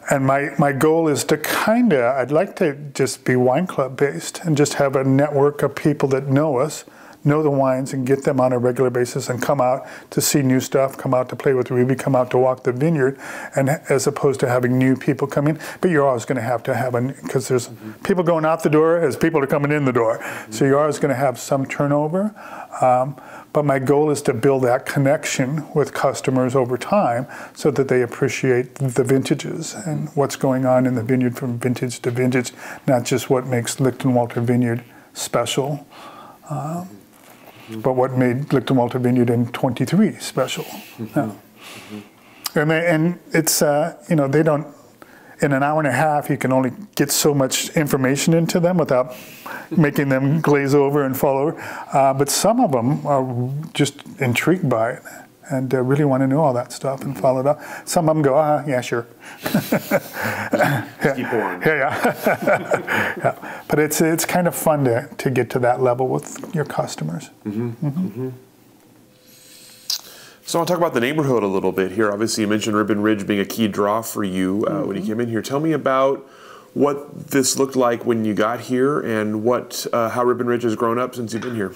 and my my goal is to kind of I'd like to just be wine club based and just have a network of people that know us know the wines and get them on a regular basis and come out to see new stuff, come out to play with Ruby, come out to walk the vineyard, and as opposed to having new people come in. But you're always going to have to have because there's mm-hmm. people going out the door as people are coming in the door. Mm-hmm. So you're always going to have some turnover. Um, but my goal is to build that connection with customers over time so that they appreciate the vintages and what's going on in the vineyard from vintage to vintage, not just what makes Lichtenwalter Vineyard special. Um, but what made Lichtenwalter Vineyard in 23 special. Mm-hmm. Yeah. Mm-hmm. And, they, and it's, uh, you know, they don't, in an hour and a half, you can only get so much information into them without making them glaze over and fall over. Uh, but some of them are just intrigued by it and uh, really want to know all that stuff and follow it up. Some of them go, ah, yeah, sure. yeah. Keep pouring. Yeah, yeah. yeah. But it's it's kind of fun to, to get to that level with your customers. Mm-hmm. Mm-hmm. Mm-hmm. So I'll talk about the neighborhood a little bit here. Obviously, you mentioned Ribbon Ridge being a key draw for you uh, when you mm-hmm. came in here. Tell me about what this looked like when you got here and what uh, how Ribbon Ridge has grown up since you've been here.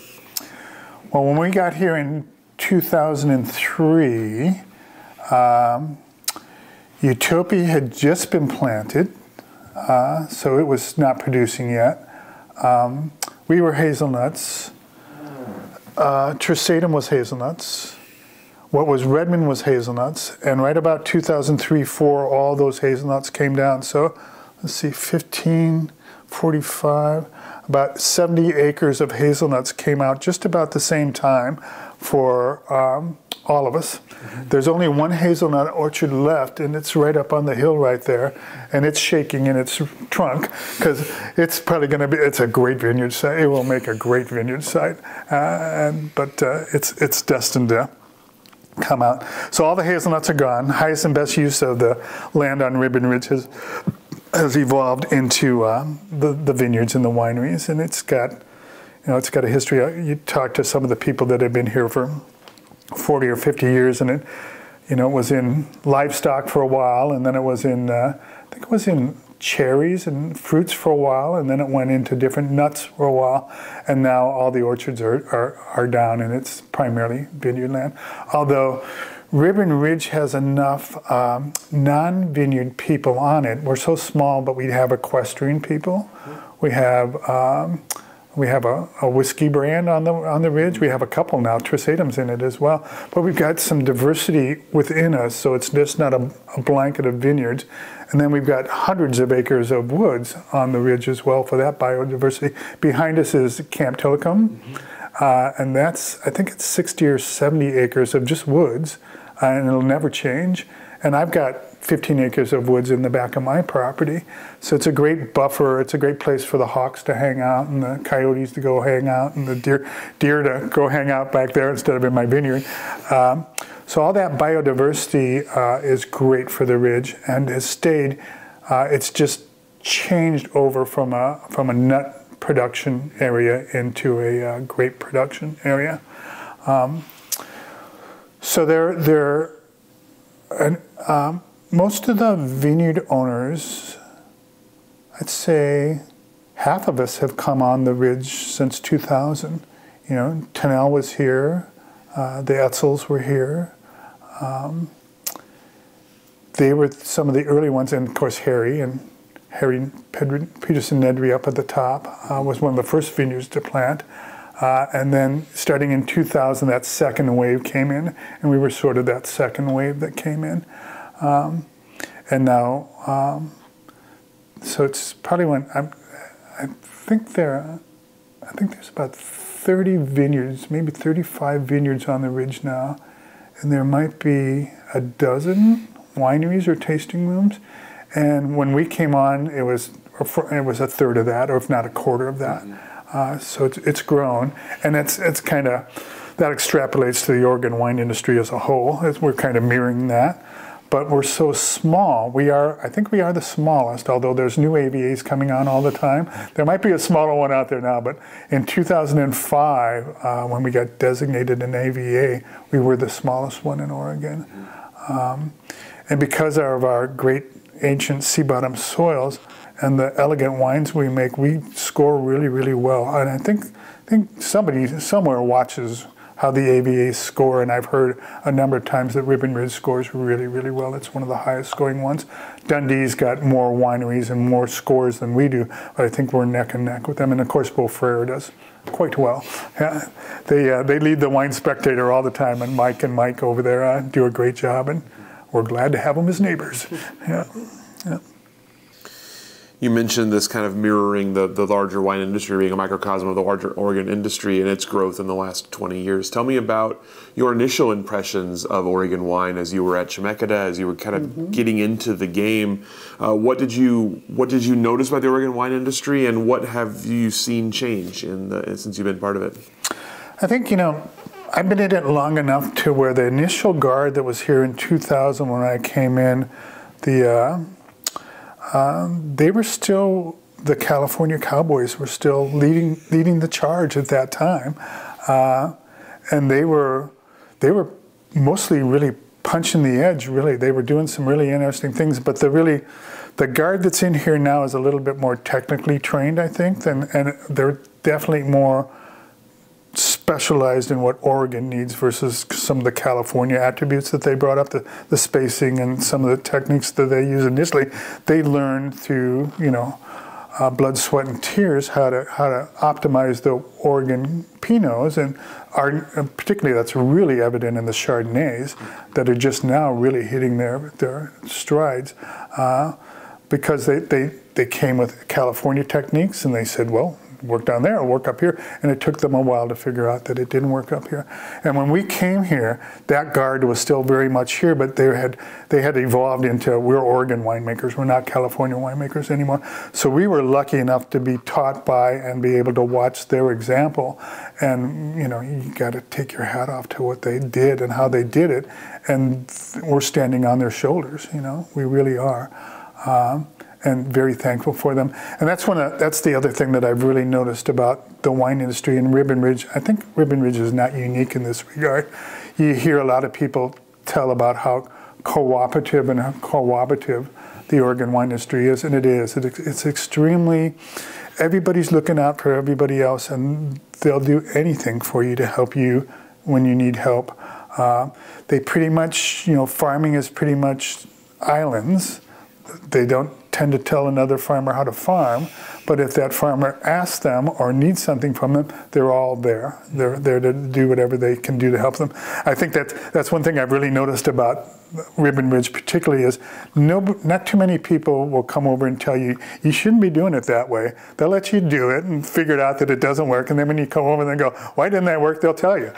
Well, when we got here in 2003, um, Utopia had just been planted, uh, so it was not producing yet. Um, we were hazelnuts. Uh, was hazelnuts. What was Redmond was hazelnuts. And right about 2003 4, all those hazelnuts came down. So let's see, 15, 45, about 70 acres of hazelnuts came out just about the same time for um, all of us. Mm-hmm. There's only one hazelnut orchard left, and it's right up on the hill right there, and it's shaking in its trunk because it's probably going to be. It's a great vineyard site. It will make a great vineyard site, uh, and, but uh, it's it's destined to come out. So all the hazelnuts are gone. Highest and best use of the land on Ribbon Ridge has has evolved into uh, the the vineyards and the wineries, and it's got you know, it's got a history. Uh, you talk to some of the people that have been here for 40 or 50 years, and it, you know, it was in livestock for a while, and then it was in, uh, I think it was in cherries and fruits for a while, and then it went into different nuts for a while, and now all the orchards are, are, are down, and it's primarily vineyard land. Although Ribbon Ridge has enough um, non-vineyard people on it. We're so small, but we have equestrian people. We have um, we have a, a, whiskey brand on the on the ridge. We have a couple now, Trisaetum's in it as well. But we've got some diversity within us, so it's just not a, a, blanket of vineyards. And then we've got hundreds of acres of woods on the ridge as well for that biodiversity. Behind us is Camp Tillicum. Mm-hmm. uh, and that's I think it's 60 or 70 acres of just woods, and it'll never change. And I've got 15 acres of woods in the back of my property, so it's a great buffer. It's a great place for the hawks to hang out and the coyotes to go hang out and the deer deer to go hang out back there instead of in my vineyard. Um, so all that biodiversity uh, is great for the ridge and has stayed. Uh, it's just changed over from a from a nut production area into a uh, grape production area. Um, so there, there, and, um, most of the vineyard owners, I'd say half of us have come on the ridge since 2000. You know, Tunnell was here, uh, the Etzels were here. Um, they were some of the early ones, and of course Harry and Harry Peterson Nedry up at the top uh, was one of the first vineyards to plant. Uh, and then starting in 2000, that second wave came in, and we were sort of that second wave that came in. Um, and now, um, so it's probably when I'm, I think there, I think there's about 30 vineyards, maybe 35 vineyards on the ridge now, and there might be a dozen wineries or tasting rooms. And when we came on, it was it was a third of that, or if not a quarter of that. Mm-hmm. Uh, so it's it's grown, and it's it's kind of that extrapolates to the Oregon wine industry as a whole. As we're kind of mirroring that, but we're so small. We are, I think, we are the smallest. Although there's new AVAs coming on all the time. There might be a smaller one out there now, but in 2005, uh, when we got designated an AVA, we were the smallest one in Oregon. Um, and because of our great ancient sea bottom soils and the elegant wines we make, we score really, really well. And I think, I think somebody somewhere watches how the AVAs score, and I've heard a number of times that Ribbon Ridge scores really, really well. It's one of the highest scoring ones. Dundee's got more wineries and more scores than we do, but I think we're neck and neck with them. And of course, Beaux Frères does quite well. Yeah, they uh, they lead the Wine Spectator all the time, and Mike and Mike over there uh, do a great job. And we're glad to have them as neighbors. Yeah. yeah. You mentioned this kind of mirroring the, the larger wine industry being a microcosm of the larger Oregon industry and its growth in the last 20 years. Tell me about your initial impressions of Oregon wine as you were at Chemeketa, as you were kind of mm-hmm. getting into the game. Uh, what did you what did you notice about the Oregon wine industry, and what have you seen change in the, since you've been part of it? I think you know I've been in it long enough to where the initial guard that was here in 2000 when I came in, the uh, um, they were still the California Cowboys were still leading leading the charge at that time, uh, and they were they were mostly really punching the edge. Really, they were doing some really interesting things. But the really the guard that's in here now is a little bit more technically trained, I think, than and they're definitely more specialized in what Oregon needs versus some of the California attributes that they brought up, the, the spacing and some of the techniques that they use initially, they learned through, you know, uh, blood, sweat, and tears how to how to optimize the Oregon Pinots, and are, particularly that's really evident in the Chardonnays that are just now really hitting their their strides, uh, because they, they they came with California techniques, and they said, well, work down there or work up here. And it took them a while to figure out that it didn't work up here. And when we came here, that guard was still very much here, but they had they had evolved into we're Oregon winemakers, we're not California winemakers anymore. So we were lucky enough to be taught by and be able to watch their example. And you know, you got to take your hat off to what they did and how they did it. And we're standing on their shoulders. You know, we really are. Um, and very thankful for them. And that's one of, that's the other thing that I've really noticed about the wine industry in Ribbon Ridge. I think Ribbon Ridge is not unique in this regard. You hear a lot of people tell about how cooperative and how cooperative the Oregon wine industry is, and it is. it's extremely, everybody's looking out for everybody else, and they'll do anything for you to help you when you need help. Uh, they pretty much, you know, farming is pretty much islands. They don't tend to tell another farmer how to farm, But if that farmer asks them or needs something from them, they're all there. They're there to do whatever they can do to help them. I think that that's one thing I've really noticed about Ribbon Ridge particularly is no, not too many people will come over and tell you you shouldn't be doing it that way. They'll let you do it and figure it out that it doesn't work, and then when you come over and go, why didn't that work? They'll tell you,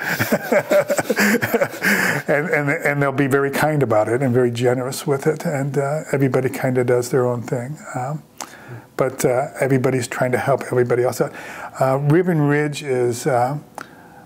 and, and and they'll be very kind about it and very generous with it, and uh, everybody kind of does their own thing. Um, but uh, everybody's trying to help everybody else out. Uh, Ribbon Ridge is uh,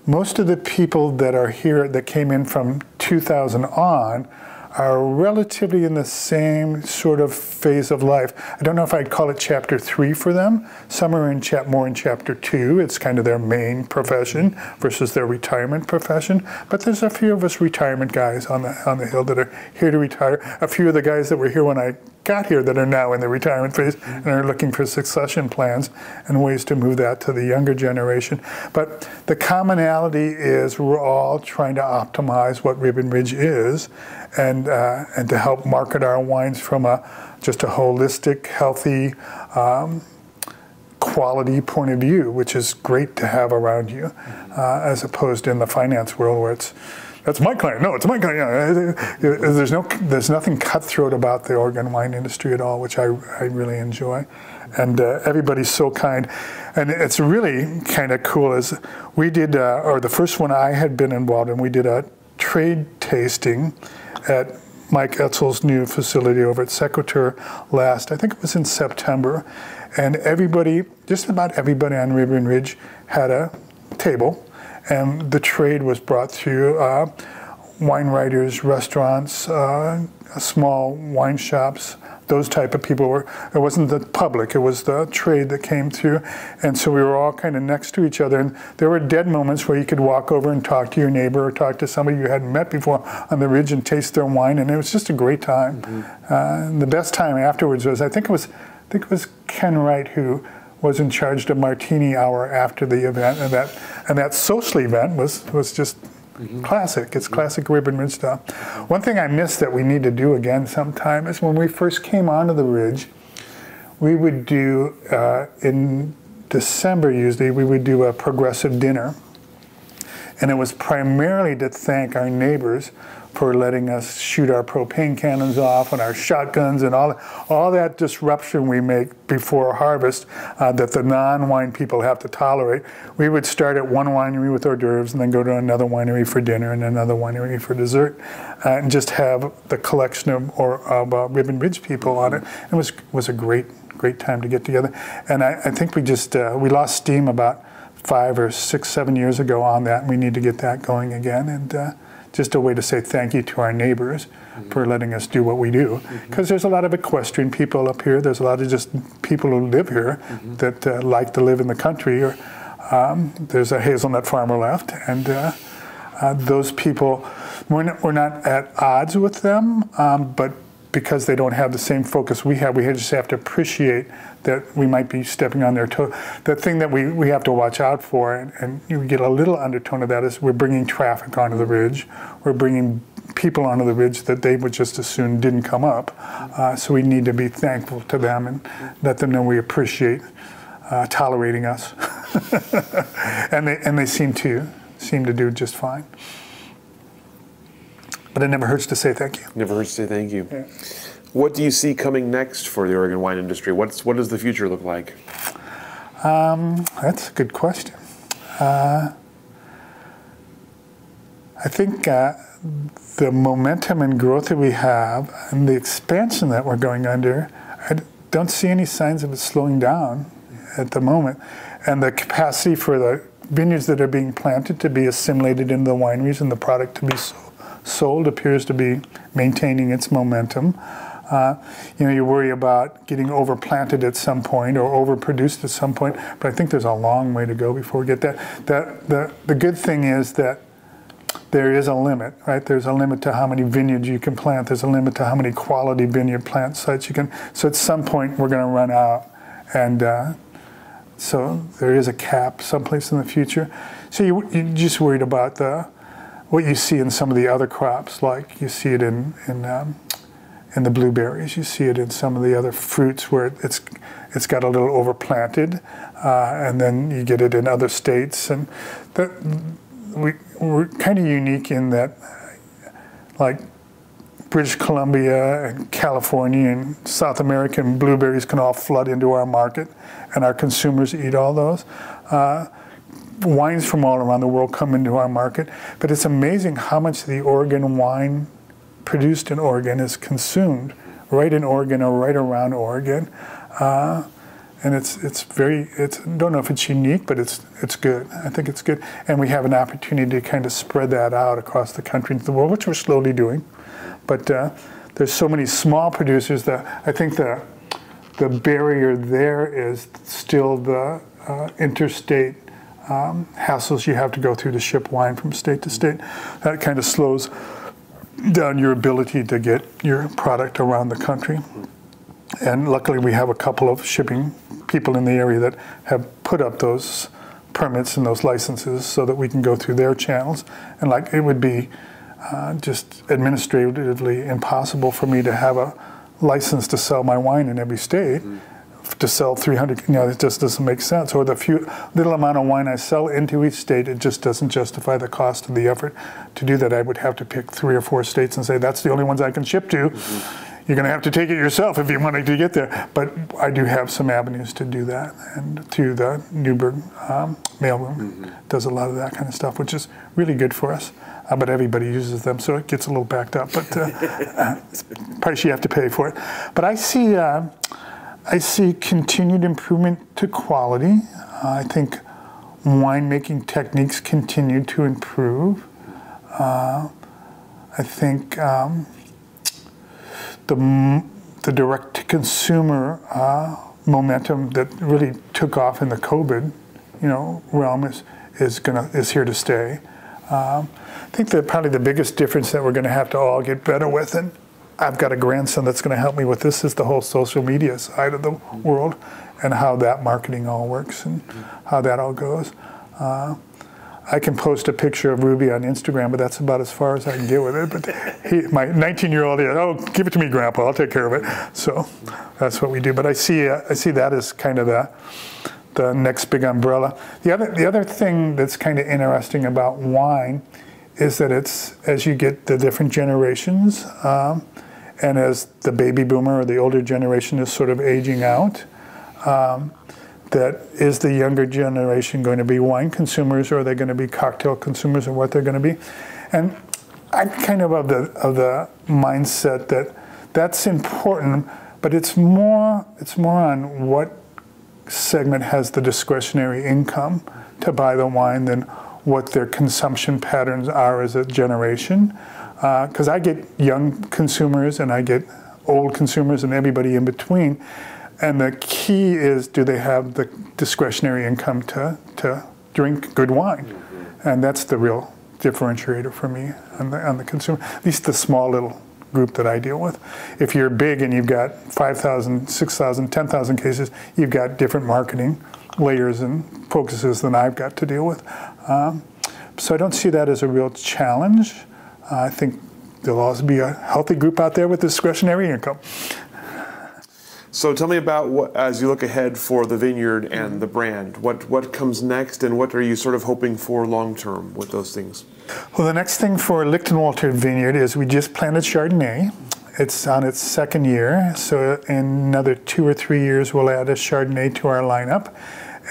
most of the people that are here that came in from 2000 on are relatively in the same sort of phase of life. I don't know if I'd call it chapter three for them. Some are in chap more in chapter two. It's kind of their main profession versus their retirement profession. But there's a few of us retirement guys on the on the hill that are here to retire. A few of the guys that were here when I got here that are now in the retirement phase and are looking for succession plans and ways to move that to the younger generation. But the commonality is we're all trying to optimize what Ribbon Ridge is and, uh, and to help market our wines from a just a holistic, healthy, um, quality point of view, which is great to have around you, uh, as opposed in the finance world where it's that's my client. No, it's my client. There's no, there's nothing cutthroat about the Oregon wine industry at all, which I, I really enjoy, and uh, everybody's so kind, and it's really kind of cool. Is we did, uh, or the first one I had been involved in, we did a trade tasting at Mike Etzel's new facility over at Sequitur last, I think it was in September, and everybody, just about everybody on Ribbon Ridge had a table and the trade was brought through uh, wine writers, restaurants, uh, small wine shops. Those type of people were. It wasn't the public; it was the trade that came through, and so we were all kind of next to each other. And there were dead moments where you could walk over and talk to your neighbor or talk to somebody you hadn't met before on the ridge and taste their wine, and it was just a great time. Mm-hmm. Uh, the best time afterwards was, I think it was, I think it was Ken Wright who was in charge of martini hour after the event, and that and that social event was was just mm-hmm. classic. It's mm-hmm. classic Ribbon Ridge stuff. One thing I missed that we need to do again sometime is when we first came onto the ridge, we would do uh, in December usually we would do a progressive dinner, and it was primarily to thank our neighbors for letting us shoot our propane cannons off and our shotguns and all, all that disruption we make before harvest uh, that the non-wine people have to tolerate. We would start at one winery with hors d'oeuvres and then go to another winery for dinner and another winery for dessert uh, and just have the collection of, or, of uh, Ribbon Ridge people on it. It was, was a great, great time to get together. And I, I think we just, uh, we lost steam about five or six, seven years ago on that. And we need to get that going again. And uh, just a way to say thank you to our neighbors mm-hmm. for letting us do what we do. Because mm-hmm. there's a lot of equestrian people up here. There's a lot of just people who live here mm-hmm. that uh, like to live in the country. Or um, there's a hazelnut farmer left, and uh, uh, those people, we're not, we're not at odds with them, um, but because they don't have the same focus we have, we just have to appreciate that we might be stepping on their toe. The thing that we, we have to watch out for, and, and you get a little undertone of that, is we're bringing traffic onto the ridge. We're bringing people onto the ridge that they would just as soon didn't come up. Uh, so we need to be thankful to them and let them know we appreciate uh, tolerating us. and they and they seem to seem to do just fine. But it never hurts to say thank you. Never hurts to say thank you. Yeah. What do you see coming next for the Oregon wine industry? What's what does the future look like? Um, that's a good question. Uh, I think uh, the momentum and growth that we have and the expansion that we're going under, I don't see any signs of it slowing down at the moment. And the capacity for the vineyards that are being planted to be assimilated into the wineries and the product to be sold appears to be maintaining its momentum. Uh, you know, you worry about getting overplanted at some point or overproduced at some point, but I think there's a long way to go before we get that. That the the good thing is that there is a limit, right? There's a limit to how many vineyards you can plant. There's a limit to how many quality vineyard plant sites you can. So at some point we're going to run out, and uh, so there is a cap someplace in the future. So you you're just worried about the what you see in some of the other crops, like you see it in in um, in the blueberries. You see it in some of the other fruits where it's it's got a little overplanted, uh, and then you get it in other states. And that, we, we're kind of unique in that, like British Columbia and California and South American blueberries can all flood into our market, and our consumers eat all those. Uh, wines from all around the world come into our market, but it's amazing how much the Oregon wine produced in Oregon is consumed right in Oregon or right around Oregon. Uh, and it's it's very it's I don't know if it's unique, but it's it's good. I think it's good, and we have an opportunity to kind of spread that out across the country and the world, which we're slowly doing. But uh, there's so many small producers that I think the the barrier there is still the uh, interstate um, hassles you have to go through to ship wine from state to state. That kind of slows down your ability to get your product around the country. And luckily, we have a couple of shipping people in the area that have put up those permits and those licenses so that we can go through their channels. And like it would be uh, just administratively impossible for me to have a license to sell my wine in every state. Mm-hmm to sell 300, you know, it just doesn't make sense. Or the few little amount of wine I sell into each state, it just doesn't justify the cost of the effort to do that. I would have to pick three or four states and say that's the only ones I can ship to. Mm-hmm. You're going to have to take it yourself if you want to get there. But I do have some avenues to do that, and through the Newberg um, mailroom mm-hmm. does a lot of that kind of stuff, which is really good for us. Uh, but everybody uses them, so it gets a little backed up. But uh, uh, price you have to pay for it. But I see. Uh, I see continued improvement to quality. Uh, I think winemaking techniques continue to improve. Uh, I think um, the, the direct to consumer uh, momentum that really took off in the COVID, you know, realm is, is gonna is here to stay. Um, I think that probably the biggest difference that we're going to have to all get better with, and I've got a grandson that's going to help me with this is the whole social media side of the world and how that marketing all works and how that all goes. Uh, I can post a picture of Ruby on Instagram, but that's about as far as I can get with it. But he, my 19-year-old, oh, give it to me, Grandpa. I'll take care of it. So that's what we do. But I see, uh, I see that as kind of the the next big umbrella. The other, the other thing that's kind of interesting about wine is that it's as you get the different generations. Um, and as the baby boomer or the older generation is sort of aging out, um, that is the younger generation going to be wine consumers or are they going to be cocktail consumers or what they're going to be? And I'm kind of of the, of the mindset that that's important, but it's more, it's more on what segment has the discretionary income to buy the wine than what their consumption patterns are as a generation because uh, I get young consumers and I get old consumers and everybody in between. And the key is do they have the discretionary income to, to drink good wine? Mm-hmm. And that's the real differentiator for me on the, on the consumer, at least the small little group that I deal with. If you're big and you've got 5,000, 6,000, 10,000 cases, you've got different marketing layers and focuses than I've got to deal with. Um, so I don't see that as a real challenge. I think there'll also be a healthy group out there with discretionary income. So tell me about what, as you look ahead for the vineyard and the brand, what, what comes next and what are you sort of hoping for long term with those things? Well, the next thing for Lichtenwalter Vineyard is we just planted Chardonnay. It's on its second year, so in another two or three years, we'll add a Chardonnay to our lineup.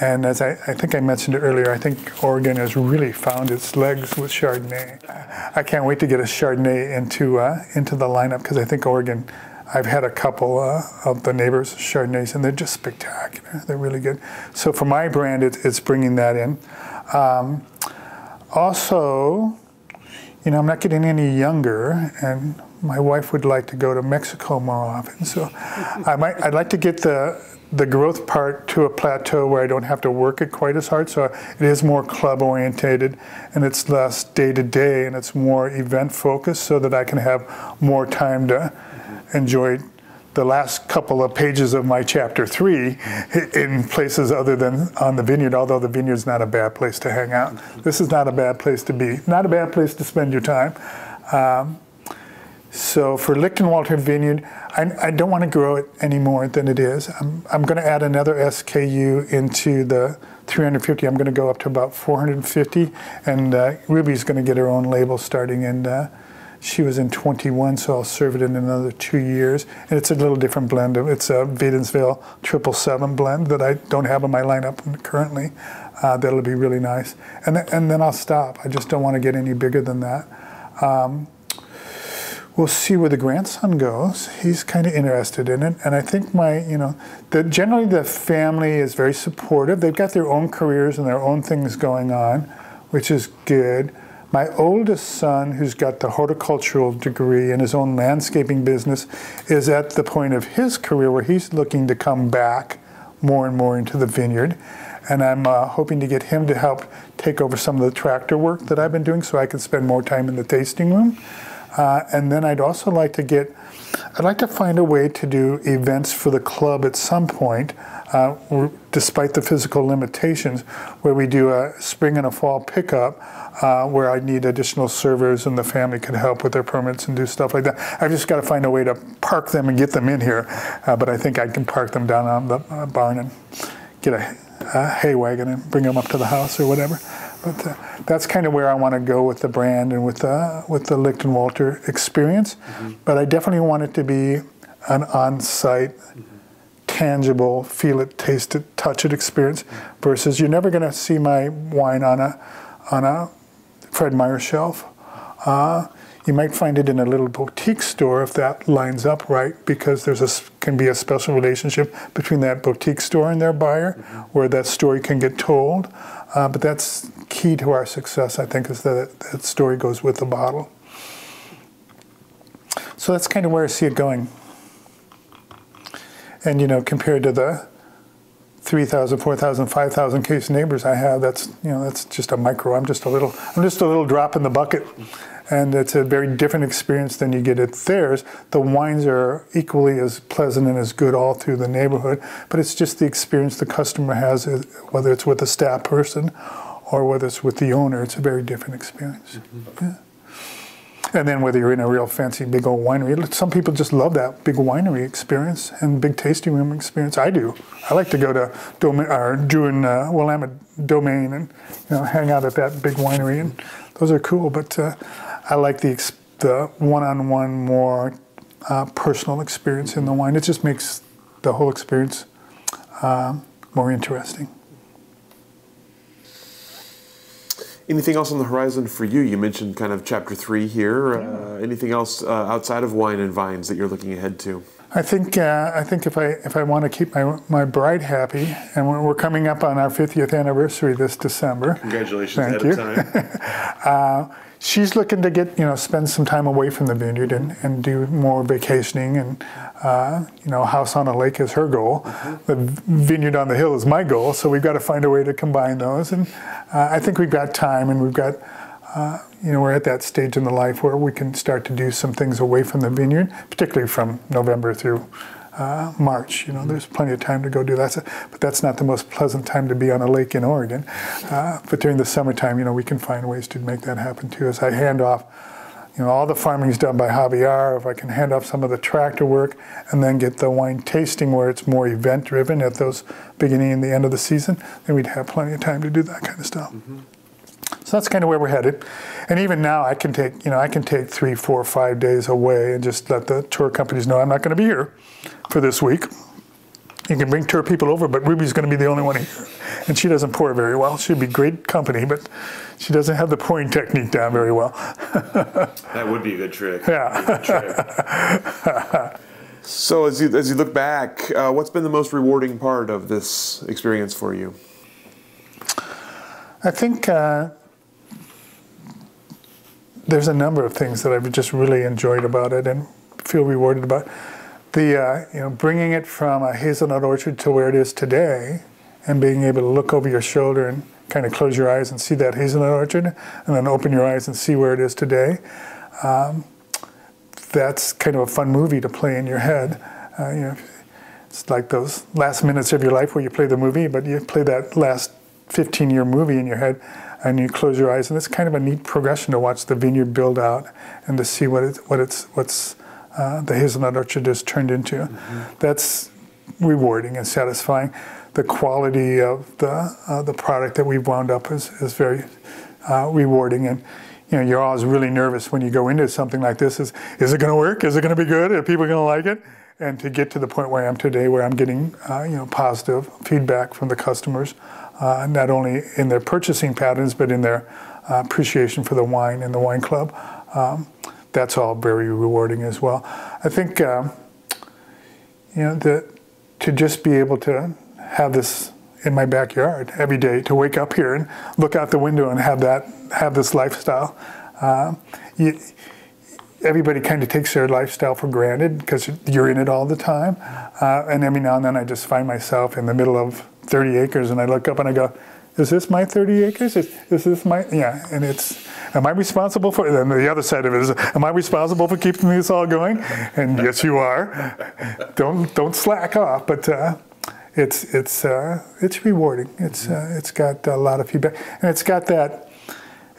And as I, I think I mentioned earlier, I think Oregon has really found its legs with Chardonnay. I can't wait to get a Chardonnay into uh, into the lineup because I think Oregon. I've had a couple uh, of the neighbors Chardonnays, and they're just spectacular. They're really good. So for my brand, it, it's bringing that in. Um, also, you know, I'm not getting any younger, and my wife would like to go to Mexico more often. So I might, I'd like to get the the growth part to a plateau where I don't have to work it quite as hard. So it is more club orientated and it's less day to day and it's more event focused so that I can have more time to enjoy the last couple of pages of my chapter three in places other than on the vineyard, although the vineyard's not a bad place to hang out. This is not a bad place to be, not a bad place to spend your time. Um, So for Lichtenwalter Vineyard, I, I don't want to grow it any more than it is. I'm, I'm going to add another SKU into the 350. I'm going to go up to about 450, and uh, Ruby's going to get her own label starting in. Uh, she was in 21, so I'll serve it in another two years. And it's a little different blend. It's a triple seven blend that I don't have in my lineup currently. Uh, that'll be really nice. And, th- and then I'll stop. I just don't want to get any bigger than that. Um, we'll see where the grandson goes. He's kind of interested in it, and I think my, you know, the generally the family is very supportive. They've got their own careers and their own things going on, which is good. My oldest son, who's got the horticultural degree and his own landscaping business, is at the point of his career where he's looking to come back more and more into the vineyard. And I'm uh, hoping to get him to help take over some of the tractor work that I've been doing so I can spend more time in the tasting room. Uh, and then I'd also like to get, I'd like to find a way to do events for the club at some point, uh, despite the physical limitations, where we do a spring and a fall pickup uh, where I need additional servers and the family can help with their permits and do stuff like that. I've just got to find a way to park them and get them in here, uh, but I think I can park them down on the uh, barn and get a, a, hay wagon and bring them up to the house or whatever. But uh, that's kind of where I want to go with the brand and with the with the Lichtenwalter experience. Mm-hmm. But I definitely want it to be an on-site. Mm-hmm tangible, feel it, taste it, touch it experience versus you're never going to see my wine on a on a Fred Meyer shelf. Uh, you might find it in a little boutique store if that lines up right, because there's a can be a special relationship between that boutique store and their buyer, mm-hmm. where that story can get told. Uh, but that's key to our success, I think, is that that story goes with the bottle. So that's kind of where I see it going. And you know, compared to the 3,000, 4,000, 5,000 case neighbors I have, that's you know that's just a micro. I'm just a little I'm just a little drop in the bucket, and it's a very different experience than you get at theirs. The wines are equally as pleasant and as good all through the neighborhood, but it's just the experience the customer has, uh, whether it's with a staff person or whether it's with the owner. It's a very different experience. Mm-hmm. Yeah. And then whether you're in a real fancy big old winery, some people just love that big winery experience and big tasting room experience. I do. I like to go to Domain or Drouhin uh, Willamette Domain and you know hang out at that big winery, and those are cool. But uh, I like the the one-on-one more uh, personal experience in the wine. It just makes the whole experience uh, more interesting. Anything else on the horizon for you? You mentioned kind of chapter three here. Uh, anything else uh, outside of wine and vines that you're looking ahead to? I think uh, I think if I if I want to keep my my bride happy, and we're, we're coming up on our 50th anniversary this December. Congratulations! Thank you. She's looking to get you know spend some time away from the vineyard and, and do more vacationing and uh, you know house on a lake is her goal mm-hmm. the vineyard on the hill is my goal so we've got to find a way to combine those and uh, i think we've got time and we've got uh, you know we're at that stage in the life where we can start to do some things away from the vineyard particularly from november through uh, March. You know, there's plenty of time to go do that. But that's not the most pleasant time to be on a lake in Oregon. Uh, but during the summertime, you know, we can find ways to make that happen too. As I hand off, you know, all the farming is done by Javier. If I can hand off some of the tractor work and then get the wine tasting where it's more event driven at those beginning and the end of the season, then we'd have plenty of time to do that kind of stuff. Mm-hmm. So that's kind of where we're headed. And even now, I can take you know I can take three, four, five days away and just let the tour companies know I'm not going to be here for this week. You can bring tour people over, but Ruby's going to be the only one here. And she doesn't pour very well. She'd be great company, but she doesn't have the pouring technique down very well. that would be a good trick. Yeah. so as you, as you look back, uh, what's been the most rewarding part of this experience for you? I think uh, there's a number of things that I've just really enjoyed about it and feel rewarded about the uh, you know bringing it from a hazelnut orchard to where it is today, and being able to look over your shoulder and kind of close your eyes and see that hazelnut orchard, and then open your eyes and see where it is today. Um, that's kind of a fun movie to play in your head. Uh, you know, it's like those last minutes of your life where you play the movie, but you play that last 15 year movie in your head. and you close your eyes, and it's kind of a neat progression to watch the vineyard build out and to see what it, what it's what's the hazelnut orchard has turned into. Mm-hmm. That's rewarding and satisfying. The quality of the uh, the product that we've wound up is is very uh, rewarding and. You know, you're always really nervous when you go into something like this. Is is it going to work? Is it going to be good? Are people going to like it? And to get to the point where I am today, where I'm getting uh, you know positive feedback from the customers, uh, not only in their purchasing patterns but in their uh, appreciation for the wine and the wine club. Um, that's all very rewarding as well. I think um, you know that to just be able to have this in my backyard every day, to wake up here and look out the window and have that have this lifestyle. Uh, you, everybody kind of takes their lifestyle for granted because you're in it all the time. Uh, and every now and then I just find myself in the middle of 30 acres and I look up and I go, is this my 30 acres? Is, is this my, yeah, and it's, am I responsible for, then the other side of it is, am I responsible for keeping this all going? And yes, you are. Don't, don't slack off, but uh, it's, it's, uh, it's rewarding. It's, uh, it's got a lot of feedback and it's got that,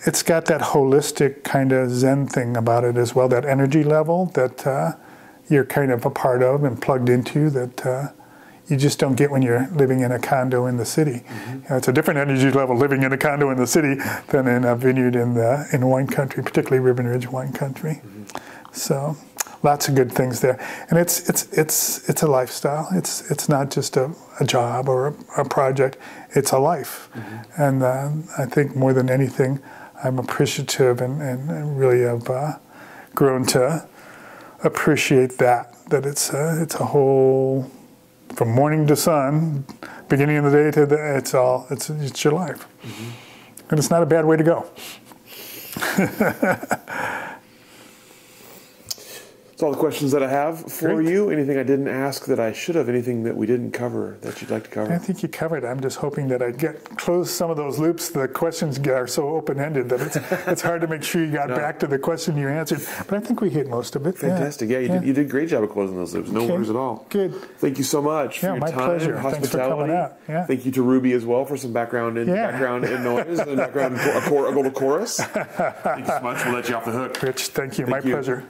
it's got that holistic kind of Zen thing about it as well, that energy level that uh, you're kind of a part of and plugged into that uh, you just don't get when you're living in a condo in the city. Mm-hmm. You know, it's a different energy level living in a condo in the city than in a vineyard in the in wine country, particularly Ribbon Ridge wine country. Mm-hmm. So lots of good things there, and it's it's it's it's a lifestyle. It's it's not just a, a job or a, a, project. It's a life, mm-hmm. and uh, I think more than anything, I'm appreciative and, and, and really have uh, grown to appreciate that. That it's a, it's a whole from morning to sun, beginning of the day to the, it's all it's it's your life, mm-hmm. and it's not a bad way to go. all the questions that I have for Great. you. Anything I didn't ask that I should have? Anything that we didn't cover that you'd like to cover? I think you covered. I'm just hoping that I get close some of those loops. The questions are so open ended that it's it's hard to make sure you got no. back to the question you answered. But I think we hit most of it. Fantastic. Yeah, yeah you, yeah. Did, you did a great job of closing those loops. No okay. worries at all. Good. Thank you so much for yeah, your my time, pleasure. hospitality. Thanks for coming out. Yeah. Thank you to Ruby as well for some background and yeah. background and noise and background a, a, a little chorus. Thank you so much. We'll let you off the hook. Rich, thank you. Thank my you. pleasure.